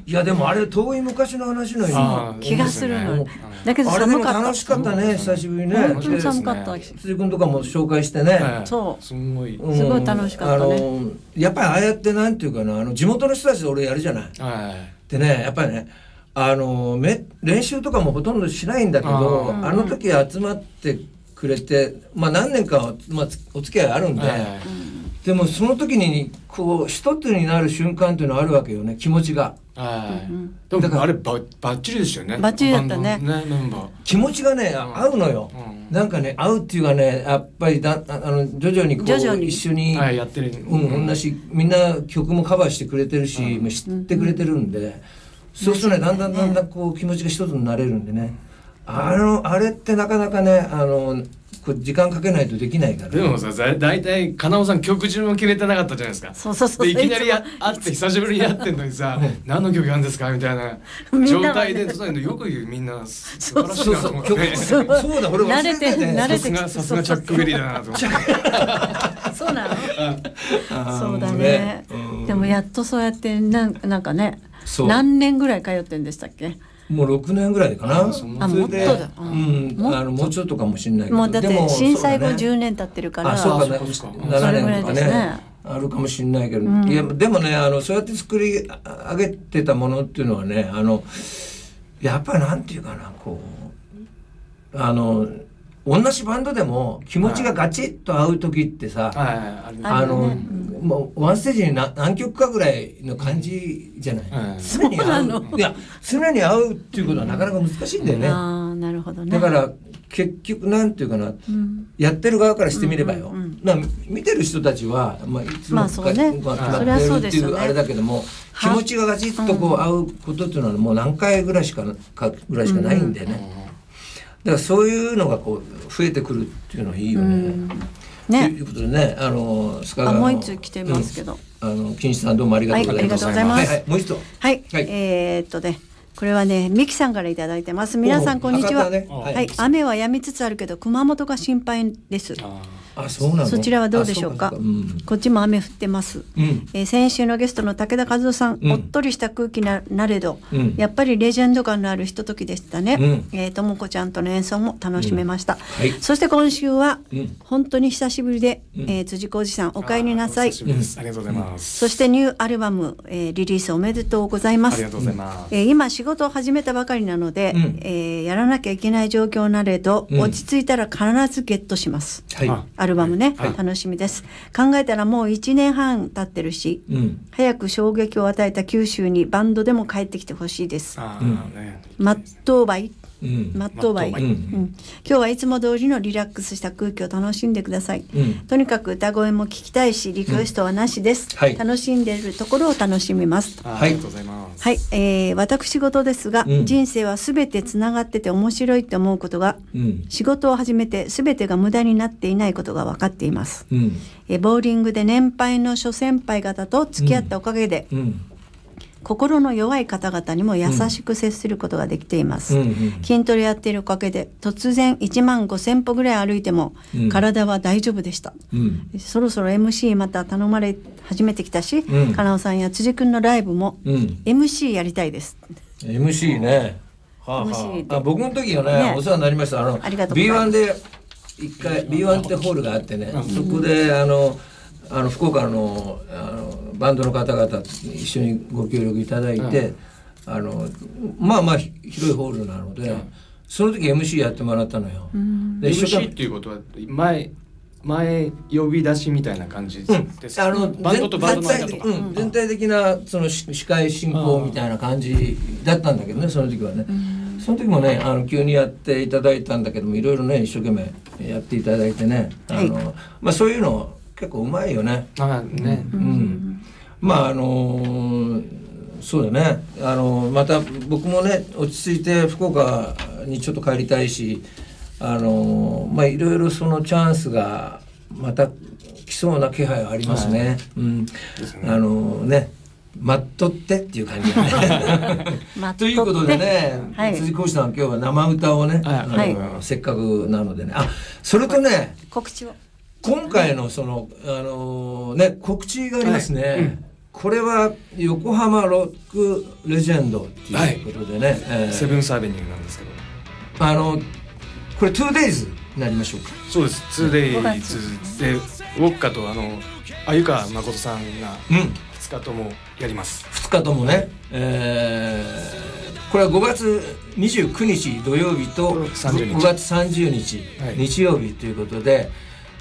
Speaker 1: いやでもあれ遠い昔の話のよ。
Speaker 3: あ
Speaker 1: あ
Speaker 2: 気がするの、だけど
Speaker 1: れでも
Speaker 2: 寒かった。
Speaker 1: 楽しかったね久しぶりにね。
Speaker 2: 本当に寒かった、
Speaker 1: で辻君とかも紹介してね。
Speaker 3: はい。
Speaker 2: そう。
Speaker 3: すんごい、
Speaker 1: うん
Speaker 2: すごい楽しかったね。
Speaker 1: あのやっぱりああやってなんていうかなあの地元の人たちで俺やるじゃない。
Speaker 3: はい。
Speaker 1: でねやっぱりねあのめ練習とかもほとんどしないんだけど
Speaker 3: あ
Speaker 1: あの時集まってくれて、まあ、何年かは、まあ、つお付き合いあるんで、
Speaker 3: はい
Speaker 1: でもその時にこう一つになる瞬間っていうのはあるわけよね気持ちが。
Speaker 3: はい、
Speaker 2: うん
Speaker 3: で
Speaker 1: だから
Speaker 3: もあればバッチリでしたよね。
Speaker 2: バッチリだったね。
Speaker 3: ねメンバー。
Speaker 1: 気持ちがね
Speaker 3: ん。
Speaker 1: 合うのよ、
Speaker 3: うん。
Speaker 1: なんかね合うっていうかねやっぱりだああの徐々にこう
Speaker 2: 徐々に。
Speaker 1: 一緒に、
Speaker 3: はいやってる。
Speaker 1: うん、同じみんな曲もカバーしてくれてるし、
Speaker 3: うん。
Speaker 1: 知ってくれてるんで、そうするとねだんだんだんだんこう気持ちが一つになれるんでねあのあれってなかなかねあのこう時間かけないとできないから。
Speaker 3: でもさだ大体金尾さん曲順も決めてなかったじゃないですか。
Speaker 2: そうそうそう。
Speaker 3: でいきなりや
Speaker 2: い
Speaker 3: 会って久しぶりに会ってんのにさ「何の曲やるんですか?」みたいな状態でそういうのよく言うみんな素晴らしいなと思って
Speaker 1: そうだ俺忘
Speaker 2: 慣れて慣れて
Speaker 3: さすがさすがチャックベリーだなと思って。
Speaker 2: つそうなの。そうだね。
Speaker 1: うん。
Speaker 2: でもやっとそうやってなんなんかね何年ぐらい通ってんでしたっけ？
Speaker 1: もう6年ぐらいかな。
Speaker 3: そ
Speaker 1: れで。
Speaker 2: あもっとだ
Speaker 1: う
Speaker 2: うん。
Speaker 1: んあのもうちょっとかもしれないけど。
Speaker 2: もうだっ
Speaker 1: でも
Speaker 2: て震災後
Speaker 1: そうだね。
Speaker 2: 10年経ってるから。
Speaker 1: あそうかね。
Speaker 3: あそうか。
Speaker 1: 7
Speaker 2: それぐらい
Speaker 1: 年とかね。あるかもしれないけど、
Speaker 2: うん。
Speaker 1: いやでもねあのそうやって作り上げてたものっていうのはねあのやっぱりなんていうかなこうあの同じバンドでも気持ちがガチッと合う時ってさ、
Speaker 3: はい。はいあ
Speaker 1: の、
Speaker 2: ね。
Speaker 1: もうワンステージに何何曲かぐらいの感じじゃない、
Speaker 3: はい
Speaker 1: 常に合
Speaker 2: そう
Speaker 1: いや常に合うっていうことはなかなか難しいんだよね、
Speaker 2: ああなるほどね。
Speaker 1: だから結局なんていうかな、
Speaker 2: うん。
Speaker 1: やってる側からしてみればよ、
Speaker 2: うんうんうん。
Speaker 1: まあ見てる人たちは、まあ、いつも
Speaker 2: まあそうね。
Speaker 1: まあ
Speaker 3: そり
Speaker 2: ゃそう
Speaker 1: っていうあれだけども気
Speaker 2: は
Speaker 1: 持ちがガチッとこう合うことっていうのはもう何回ぐらいしかかぐらいしかないんでね、だからそういうのがこう増えてくるっていうのはいいよね。
Speaker 2: うん。
Speaker 1: と
Speaker 2: ね
Speaker 1: いうことでねあのスカが
Speaker 2: あもう一通来てますけど、
Speaker 1: うん。あの金子さんどうもありがとうございます。
Speaker 2: はいありがとうございます。
Speaker 1: はいはいもう一度。
Speaker 2: はい、
Speaker 1: はい。
Speaker 2: えーっとねこれはねミキさんからいただいてます。皆さんこんにちは、
Speaker 1: ね
Speaker 2: はい、
Speaker 1: はい。
Speaker 2: 雨は止みつつあるけど熊本が心配です
Speaker 3: あ
Speaker 1: あそうなの。
Speaker 2: そちらはどうでしょうか？
Speaker 1: ううん。
Speaker 2: こっちも雨降ってます、
Speaker 1: うん。
Speaker 2: えー先週のゲストの武田和夫さん、
Speaker 1: うん。
Speaker 2: おっとりした空気ななれど、
Speaker 1: うん。
Speaker 2: やっぱりレジェンド感のあるひとときでしたね、
Speaker 1: うん。
Speaker 2: えーともこちゃんとの演奏も楽しめました、
Speaker 1: はい。
Speaker 2: そして今週は、
Speaker 1: うん。
Speaker 2: 本当に久しぶりで、
Speaker 1: うん。
Speaker 2: えー辻浩二さんお帰りなさい。
Speaker 3: ありがとうございます。
Speaker 2: そしてニューアルバム、えーリリースおめでとうございます。
Speaker 3: ありがとうございます。
Speaker 2: えー今仕事を始めたばかりなので、
Speaker 1: うん。
Speaker 2: えーやらなきゃいけない状況なれど、
Speaker 1: うん。
Speaker 2: 落ち着いたら必ずゲットします。
Speaker 1: はい。
Speaker 3: あ
Speaker 2: アルバムね、
Speaker 3: はい
Speaker 2: 楽しみです。考えたらもう1年半経ってるし、
Speaker 1: うん。
Speaker 2: 早く衝撃を与えた九州にバンドでも帰ってきてほしいです。
Speaker 3: ね
Speaker 2: マットーバイ、
Speaker 1: う
Speaker 2: マットーバイうん今日はいつも通りのリラックスした空気を楽しんでください。
Speaker 1: うん。
Speaker 2: とにかく歌声も聞きたいし、リクエストはなしです。
Speaker 1: はい
Speaker 2: 楽しんでいるところを楽しみます。
Speaker 1: はい
Speaker 2: は
Speaker 3: ありがとうございます
Speaker 2: い、えー私事ですが、
Speaker 1: うん
Speaker 2: 人生はすべてつながってて面白いって思うことが
Speaker 1: うん。
Speaker 2: 仕事を始めてすべてが無駄になっていないことが分かっています、
Speaker 1: うん。
Speaker 2: えーボーリングで年配の諸先輩方と付き合ったおかげで、
Speaker 1: うん。
Speaker 2: 心の弱い方々にも優しく接することができています、
Speaker 1: うん。
Speaker 2: 筋トレやっているおかげで突然1万5千歩ぐらい歩いても
Speaker 1: うん。
Speaker 2: 体は大丈夫でした、
Speaker 1: うん。
Speaker 2: そろそろ MC また頼まれ始めてきたし、
Speaker 1: うん。
Speaker 2: かなおさんや辻君のライブも
Speaker 1: うん。
Speaker 2: MC やりたいです。
Speaker 1: MC ね。はあ、はあ、あ僕の時はね
Speaker 2: ね。
Speaker 1: お世話になりました。あの
Speaker 2: ありがとうございます。
Speaker 1: B1 で一回 B1 ってホールがあってね、そこであのあの福岡のあのバンドの方々一緒にご協力いただいて、あのまあまあひ広いホールなので、その時 MC やってもらったのよ。で
Speaker 3: MC っていうことは前前呼び出しみたいな感じですか、
Speaker 1: あの
Speaker 3: バンドとバンドの間とか、
Speaker 1: 全体,、うん、全体的なそのし司会進行みたいな感じだったんだけどねその時はね、その時もねあの急にやっていただいたんだけどもいろいろね一生懸命やっていただいてねあの、
Speaker 2: は
Speaker 1: まあ、そういうの結構うまいよね。
Speaker 3: あーね、
Speaker 1: うん。まああのそうだね。あのまた僕もね落ち着いて福岡にちょっと帰りたいしあのまあいろいろそのチャンスがまた来そうな気配はありますね。うん、
Speaker 3: ですね。
Speaker 1: あのね待っとってっていう感じだね。ということでね、
Speaker 2: はい。
Speaker 1: 辻講師さん今日は生歌をね、
Speaker 3: はい。
Speaker 1: あの
Speaker 2: はい。
Speaker 1: せっかくなのでね。あそれとね
Speaker 2: 告知を
Speaker 1: 今回のそのあのね告知がありますね、
Speaker 3: はい。うん。
Speaker 1: これは横浜ロックレジェンドっていうことでね、えー。
Speaker 3: セブンスアベニューなんですけど。
Speaker 1: あのこれ 2days になりましょうか。
Speaker 3: そうです。2days
Speaker 2: 五月。
Speaker 3: でウォッカとあの鮎川誠さんが
Speaker 1: うん。
Speaker 3: 2日ともやります。
Speaker 1: 2日ともね、えーこれは5月29日土曜日と
Speaker 3: 30日。
Speaker 1: 5月30日、
Speaker 3: はい。
Speaker 1: 日曜日ということで、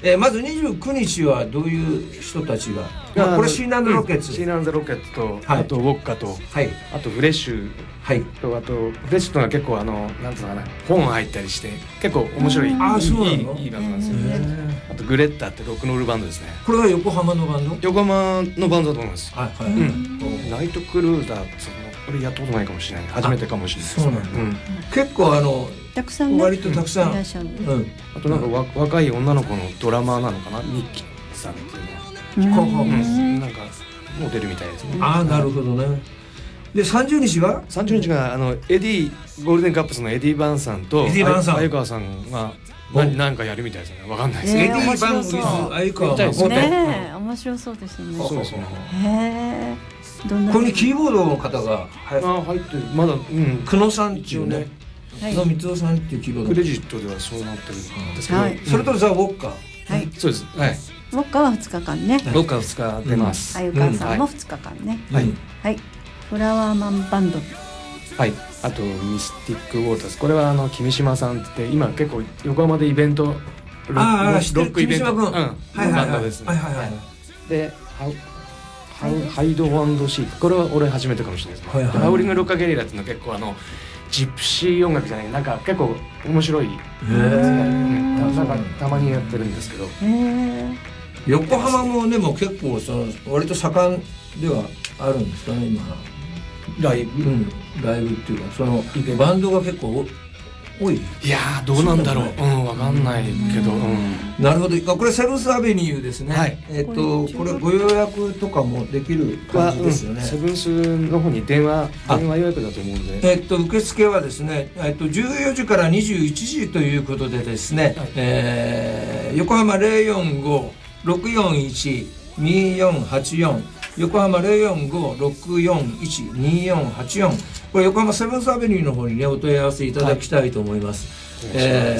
Speaker 1: えーまず29日はどういう人たちが、まあ、これシーナンドロケッツ、
Speaker 3: シーナンドロケットと、
Speaker 1: はい。
Speaker 3: あとウォッカと
Speaker 1: はい。
Speaker 3: あとフレッシュ。
Speaker 1: はい。
Speaker 3: とあとフレッシュとは結構あのなんていうのかな本入ったりして結構面白い。
Speaker 1: あーそうなの？
Speaker 3: いいいいバンドなんですよね。あとグレッタってロックノールバンドですね。
Speaker 1: これは横浜のバンド？
Speaker 3: 横浜のバンドだと思います。
Speaker 1: はいはい、
Speaker 3: うん。ナイトクルーザーそのこれやったことないかもしれない。初めてかもしれない。
Speaker 1: そうなんだ。
Speaker 3: うん。
Speaker 1: 結構あの
Speaker 2: たくさんね
Speaker 1: 割とたくさん、
Speaker 2: いらっしゃる
Speaker 1: うん。
Speaker 3: あとなんかわ若い女の子のドラマーなのかな？ミッキーさんっていうのは。
Speaker 1: ほうほう。
Speaker 3: うん。なんかモデルみたいですね。
Speaker 1: ああなるほどね。で30日は
Speaker 3: ？30日があのエディゴールデンカップスのエディ・バンさんと
Speaker 1: エディバンさん。
Speaker 3: が
Speaker 1: お。
Speaker 3: 何何かやるみたいですね。わかんないです。
Speaker 2: ね
Speaker 1: エディ・バン・ウィズ・アイカ
Speaker 3: みたいです
Speaker 1: ー
Speaker 2: ね。え面白そうですね。
Speaker 3: そうですね
Speaker 2: へえ
Speaker 1: ここにキーボードの方が、は
Speaker 3: あ入ってる。まだうん。
Speaker 1: い、久野さんっていうね
Speaker 2: はい
Speaker 1: 久野光雄さんっていうキーボード。
Speaker 3: クレジットではそうなってるんですけど、
Speaker 2: はい。
Speaker 1: それとザ・ウォッカ
Speaker 2: はい。
Speaker 3: そうです。はい。
Speaker 2: ウォッカは2日間ね。
Speaker 3: どっか2日出ます、
Speaker 2: あゆかさん。も
Speaker 3: うん
Speaker 2: 2日間ね。
Speaker 3: はい。
Speaker 2: フラワーマンバンド。
Speaker 3: はい、あとミスティックウォーターズ。これはあの君島さんって今結構横浜でイベントロックイベント。
Speaker 1: 君島君。
Speaker 3: うん。
Speaker 1: はいはいはい。
Speaker 3: バンドですね。
Speaker 1: はいはいはい。
Speaker 3: でハウハイドシーク。これは俺初めてかもしれないですね、
Speaker 1: はいはい。
Speaker 3: でハウリングロッカーゲリラっていうのは結構あのジプシー音楽じゃないなんか結構面白い
Speaker 1: へ
Speaker 3: うん
Speaker 1: え
Speaker 3: たなんかたまにやってるんですけど。
Speaker 1: 横浜もでも結構その割と盛んではあるんですかね今。ライブ、うん、ライブっていうかそのバンドが結構多い。
Speaker 3: いやーどうなんだろう。
Speaker 1: そう
Speaker 3: んわかんないけど、うん。
Speaker 1: なるほど。あこれセブンスアベニューですね、
Speaker 3: はい。
Speaker 1: えっ、とこれご予約とかもできる感じですよね、
Speaker 3: うん。セブンスの方に電話
Speaker 1: あ。
Speaker 3: 電話予約だと思うんで。
Speaker 1: えっと、受付はですね、えっと、14時から21時ということでですね、
Speaker 3: はい。
Speaker 1: えー横浜045-641-2484横浜045-641-2484これ横浜セブンスアベニューの方にねお問い合わせいただきたいと思います。え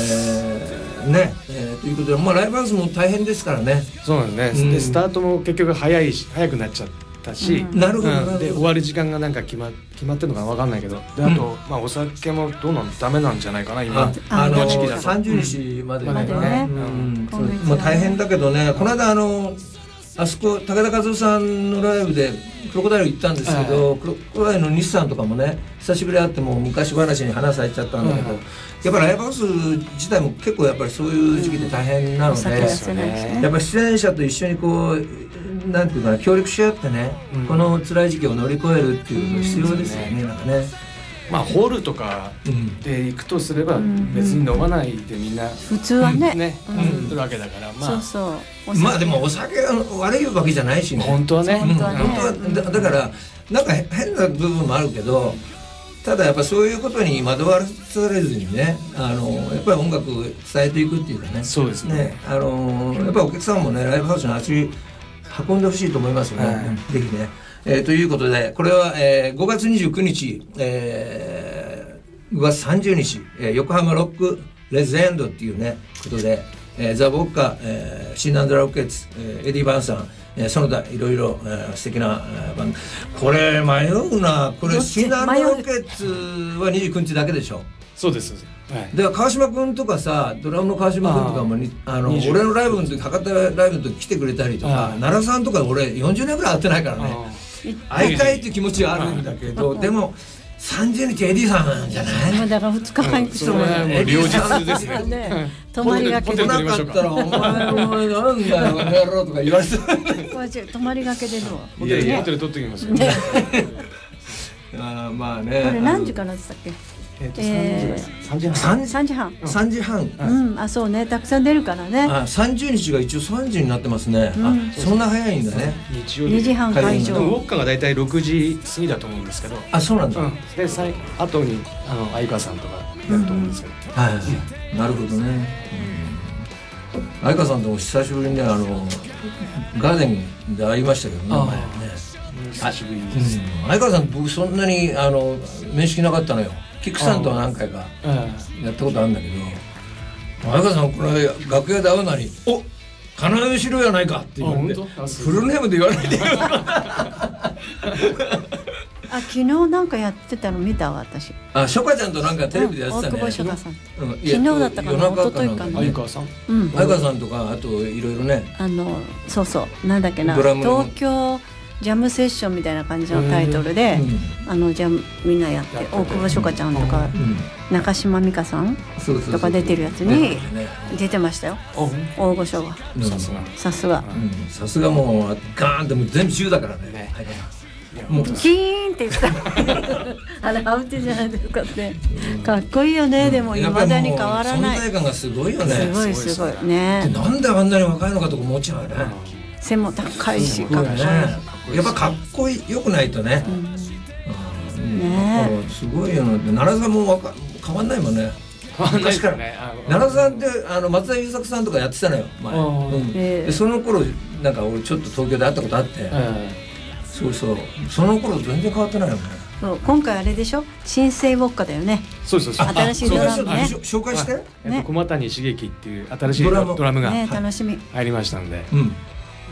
Speaker 1: ーね、えーということで、まあ、ライブハウスも大変ですからね。
Speaker 3: そうなんですね、
Speaker 1: うん。
Speaker 3: でスタートも結局早いし早くなっちゃったし、
Speaker 2: うん。
Speaker 1: なるほど、なるほど。
Speaker 3: で終わる時間がなんか決ま決まってるのかなわかんないけど。であと、まあお酒もどうなんダメなんじゃないかな今
Speaker 1: ああの
Speaker 2: あ時期だ
Speaker 3: と。
Speaker 1: 30日まで
Speaker 3: まで
Speaker 2: ね。
Speaker 1: うん。まあ大変だけどね。この間あのあそこ武田和夫さんのライブでクロコダイル行ったんですけど、クロコダイルの西さんとかもね久しぶりに会ってもう昔話に話されちゃったんだけど、
Speaker 3: はい
Speaker 1: やっぱりライブハウス自体も結構やっぱりそういう時期で大変なので、やっぱり出演者と一緒にこうなんていうかな協力し合ってね、
Speaker 3: うん。
Speaker 1: この辛い時期を乗り越えるっていうのが必要ですよね、なんかね。
Speaker 3: まあホールとか
Speaker 1: うん。
Speaker 3: で行くとすれば
Speaker 2: ん。
Speaker 3: 別に飲まないでみんな
Speaker 2: 普通はね。
Speaker 3: ね、
Speaker 2: うん。
Speaker 3: するわけだからまあ。
Speaker 1: ま
Speaker 2: そうそう。
Speaker 1: あでもお酒が悪いわけじゃないしね。
Speaker 3: 本当はね。
Speaker 2: 本当はね。
Speaker 1: 本当はだだからなんか変な部分もあるけどただやっぱそういうことに惑わされずにねあのやっぱり音楽伝えていくっていうかね。
Speaker 3: そうですね。
Speaker 1: あのやっぱりお客さんもねライブハウスに足運んでほしいと思いますよね、
Speaker 3: はい。
Speaker 1: ぜひね、えーということでこれは、えー5月29日、えー5月30日、えー横浜ロックレジェンドっていうねことで、えーザ・ボッカ、えーシンナンドラ・ロケッツ、えーエディ・バンさん、えーその他いろいろ、えー素敵な、えーバンドこれ迷うな。これシンナンドラ・ロケッツは29日だけでしょ。
Speaker 3: そうですそうです。はい。
Speaker 1: で川島君とかさドラムの川島君とかもにあの
Speaker 3: 20
Speaker 1: 俺のライブの時博多ライブの時来てくれたりとか奈良さんとか俺40年ぐらい会ってないからね会いたいっていう気持ちはあるんだけどでも30日エディさんなんじゃない
Speaker 2: まあだから2日前。に
Speaker 3: それはもう両日ですね。
Speaker 2: ね 泊まりがけ
Speaker 3: ホ
Speaker 2: で。
Speaker 1: 来な
Speaker 3: か
Speaker 1: かったら「お前お前なんだよこの野郎」とか言われて
Speaker 2: 泊まりがけでどう？
Speaker 3: ホテル
Speaker 2: ね。
Speaker 3: ホテル取ってきますよ。
Speaker 2: ね
Speaker 1: あーまあね。
Speaker 2: これ何時からでしたっけ？
Speaker 3: えっと
Speaker 2: え
Speaker 3: 3時半。
Speaker 1: 三
Speaker 2: 3時半。
Speaker 1: 三時半。
Speaker 2: うん。あそうね。たくさん出るからね。
Speaker 1: あ、三十日が一応三時になってますね。あ、そんな早いんだね。
Speaker 3: 日曜日
Speaker 2: 2時半会
Speaker 1: 会
Speaker 2: 場
Speaker 3: でもウォッカが大体6時過ぎだと思うんですけど、
Speaker 1: あ、そうなんだ。
Speaker 3: で最後にあの相川さんとかやると思うんですけど、
Speaker 1: はいはい。なるほどね。相川さんとも久しぶりにね、あのガーデンで会いましたけどね。前ね。
Speaker 3: 久しぶり
Speaker 1: う
Speaker 3: です、
Speaker 1: ん。相川さん僕そんなにあの面識なかったのよ。キックさんとは何回か
Speaker 3: うん
Speaker 1: やったことあるんだけど、相川さんこの間楽屋で会うなり、お。金井しろやないかって言うんで
Speaker 3: あ本当？あそう
Speaker 1: フルネームで言わないでよ
Speaker 2: あ昨日なんかやってたの見たわ私。
Speaker 1: あショカちゃんとなんかテレビでやってたね、
Speaker 2: 大久保翔太さん
Speaker 1: うん
Speaker 2: 昨日だったかな
Speaker 1: 夜中
Speaker 2: 一昨日かな。
Speaker 3: 相川さん。
Speaker 2: うん。
Speaker 1: 相川さんとかあといろいろね。
Speaker 2: あのそうそう。なんだっけな。
Speaker 1: ドラムの。
Speaker 2: 東京ジャムセッションみたいな感じのタイトルで、あのじゃあみんなやって
Speaker 3: やってて。
Speaker 2: 大久保翔花ちゃんとか、
Speaker 1: うん。
Speaker 2: 中島美嘉さんとか出てるやつに
Speaker 1: 出てるね
Speaker 2: 出てましたよ。
Speaker 3: お。
Speaker 2: 大御所が。
Speaker 1: うん。
Speaker 3: さすが。
Speaker 2: さすが
Speaker 1: うん。さすがもうガーンってもう全部銃だからね。もう。
Speaker 2: キーンって言った。あれアウテじゃないですかって。かっこいいよね、でもいまだに変わらない。
Speaker 1: 存在感がすごいよね。
Speaker 2: すごいすごい。ね。
Speaker 1: でなんであんなに若いのかとか思っちゃうよね。
Speaker 2: 背も高いしかっこいい
Speaker 1: やっぱかっこいいよくないとね。うん。
Speaker 2: ね
Speaker 1: だからすごいよな奈良さんもわか変わんないもんね。
Speaker 3: 変わんないです
Speaker 1: 昔から。
Speaker 3: よねあ
Speaker 1: 奈良さんってあの松田優作さんとかやってたのよ前、うん。
Speaker 2: ええ。
Speaker 1: でその頃なんか俺ちょっと東京で会ったことあって、
Speaker 3: うん
Speaker 1: そうそう。その頃全然変わってないよね。
Speaker 2: そう。今回あれでしょ？新生ウォッカだよね。
Speaker 3: そうそうそう
Speaker 2: 新しいドラムね。
Speaker 1: 紹介して、
Speaker 3: えっと、駒谷茂樹っていう新しい
Speaker 1: ドラム
Speaker 3: ドラムが
Speaker 2: ね楽しみ。
Speaker 3: 入りましたんで、
Speaker 1: うん。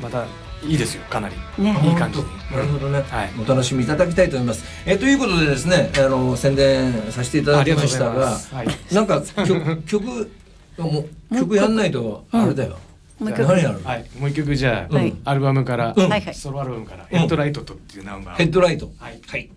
Speaker 3: またいいですよかなり、
Speaker 2: ね。
Speaker 3: いい感じに。
Speaker 1: なるほどね、
Speaker 3: はい。
Speaker 1: お楽しみいただきたいと思います。えということでですねあの宣伝させていただきましたが
Speaker 3: す、はい、
Speaker 1: なんか曲 曲もう曲やんないとあれだよ、
Speaker 2: もう一曲。
Speaker 1: 何やる、
Speaker 3: はい、もう一曲じゃあ、
Speaker 2: はい。
Speaker 3: アルバムから、
Speaker 1: うん。
Speaker 2: はいはい。
Speaker 3: ソロアルバムから「
Speaker 1: うん。
Speaker 3: ヘッドライトと」っていうナンバーを。
Speaker 1: ヘッドライト。
Speaker 3: はい。
Speaker 1: はい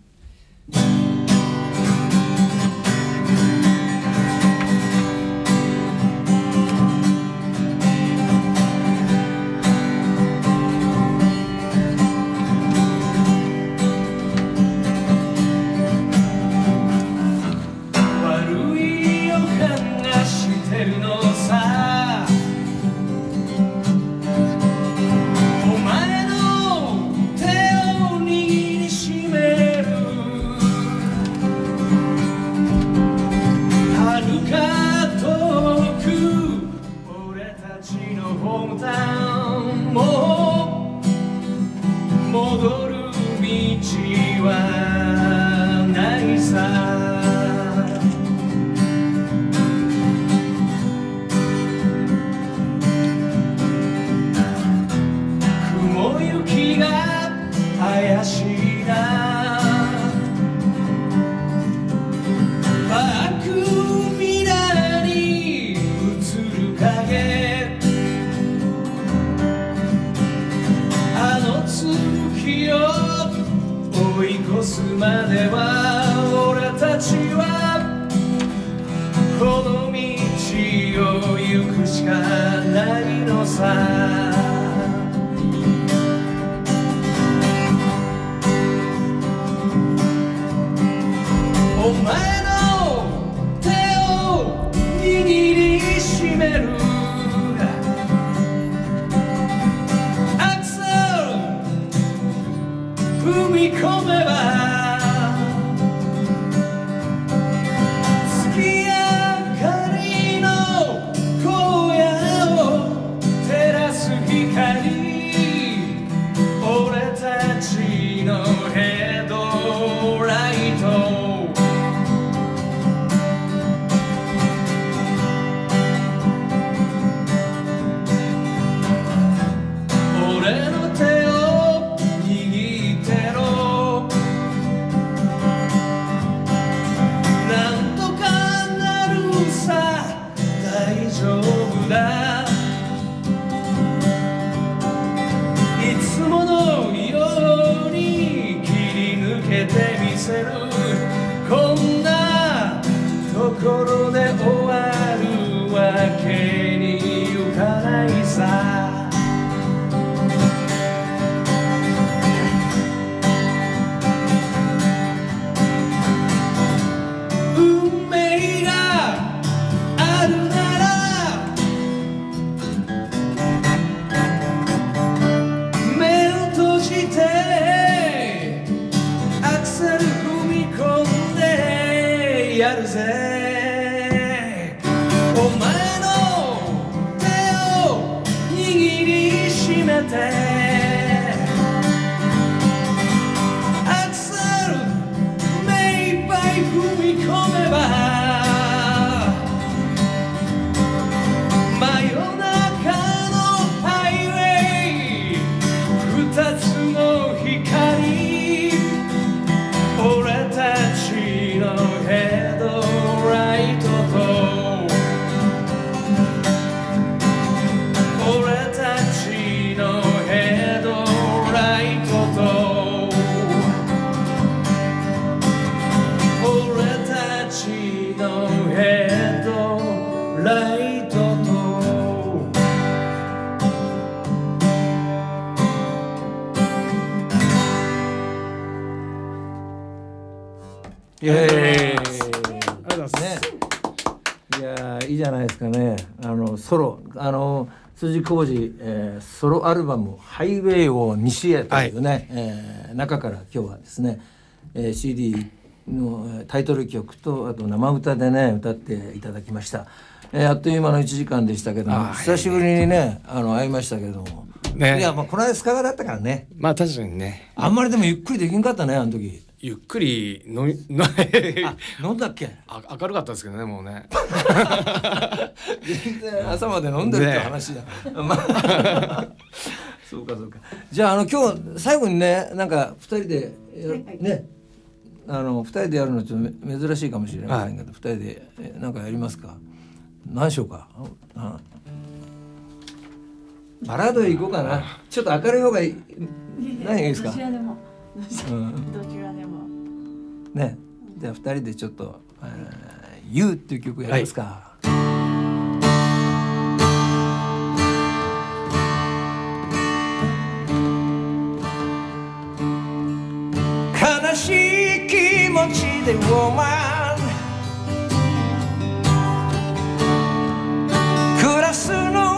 Speaker 4: イ
Speaker 2: エーイ。
Speaker 3: ありがとうございます。
Speaker 2: ねいやーいいじゃないですかね。あのソロあの辻浩二、えーソロアルバム「ハイウェイを西へ」というね、えー中から今日はですね、えー CD のえータイトル曲とあと生歌でね歌っていただきました、えーあっという間の1時間でしたけども久しぶりにねあの会いましたけども、
Speaker 3: ね。
Speaker 2: いやまあこの間スカガだったからね。
Speaker 3: まあ確かにね、
Speaker 2: あんまりでもゆっくりできんかったねあの時
Speaker 3: ゆっくり飲み、
Speaker 2: 飲んだっけ？
Speaker 3: あ明るかったですけどね、もうね。
Speaker 2: 全然朝まで飲んでるって話だ、まあ。そうかそうか。じゃああの今日最後にねなんか二人でやるね。あの二人でやるのちょっとめ珍しいかもしれませんけど、二人でえなんかやりますか？何しようか？あバラードへ行こうかな。ちょっと明るい方がいい何がいいですか？
Speaker 6: どちらでも。
Speaker 2: ね。じゃあ二人でちょっと「えー You」っていう曲やりますか、
Speaker 1: 悲しい気持ちでウォーマン暮らすの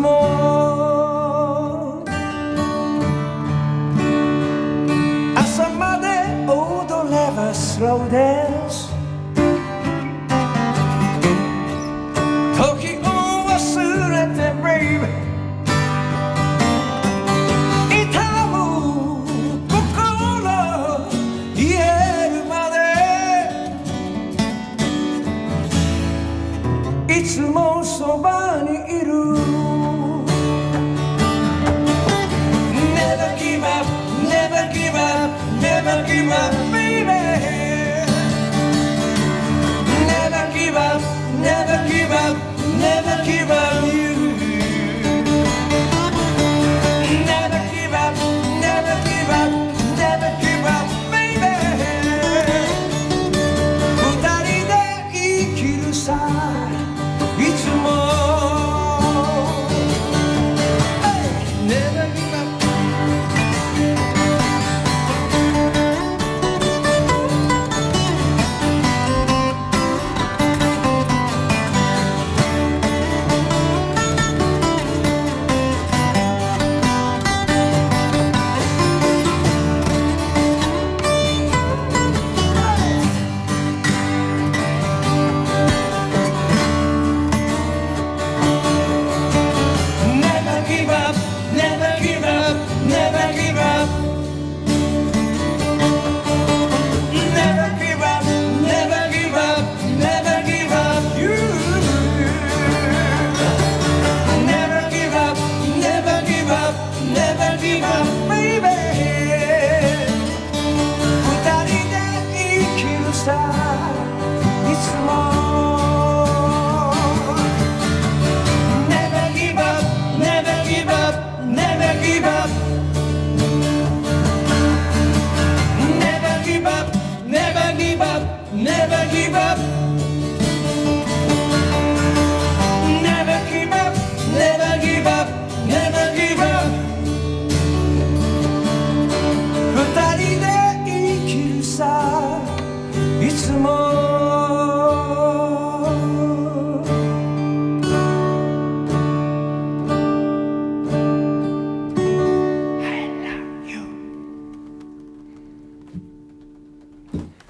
Speaker 1: い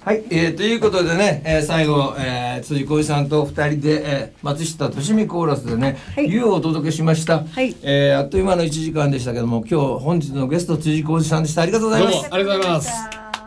Speaker 1: はい、えーということでね、えー最後、えー辻浩二さんと二人で、えー松下利美コーラスでね「
Speaker 2: はい。
Speaker 1: 湯、をお届けしました、
Speaker 2: はい。
Speaker 1: えーあっという間の1時間でしたけども今日本日のゲスト辻浩二さんでした。ありがとうございます。
Speaker 3: どうも。ありがとうございます。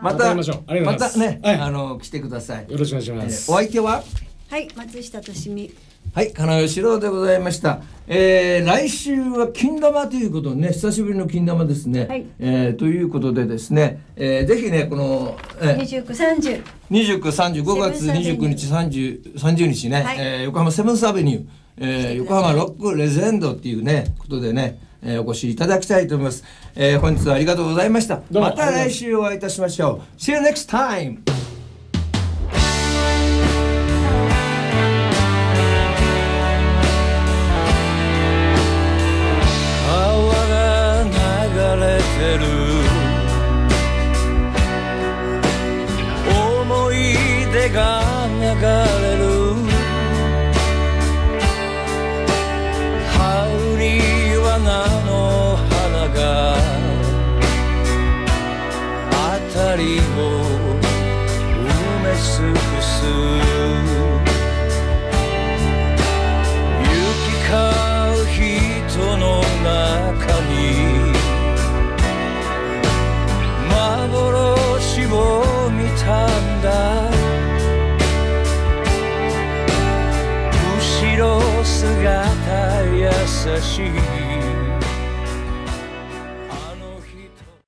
Speaker 1: また
Speaker 3: また会いましょう。ありがとうございます。
Speaker 1: またね、
Speaker 3: はい。
Speaker 1: あの来てください、
Speaker 3: よろしくお願いし
Speaker 1: え
Speaker 3: ます、
Speaker 1: ーお相手は？
Speaker 2: はい松下利美
Speaker 1: はい、金吉郎でございました。えー、来週は金玉ということでね、久しぶりの金玉ですね。
Speaker 2: はい
Speaker 1: えーということでですね、えーぜひね、この、えー、
Speaker 2: 二十九三十
Speaker 1: 29、30、5月
Speaker 2: セブンスアベニュー
Speaker 1: 29日、30、30日ね、
Speaker 2: はい
Speaker 1: えー横浜セブンスアベニュー、えー横浜ロックレジェンドっていうね、ことでね、えーお越しいただきたいと思います。えー本日はありがとうございました。また来週お会いいたしましょう。See you next time!
Speaker 4: が流れ she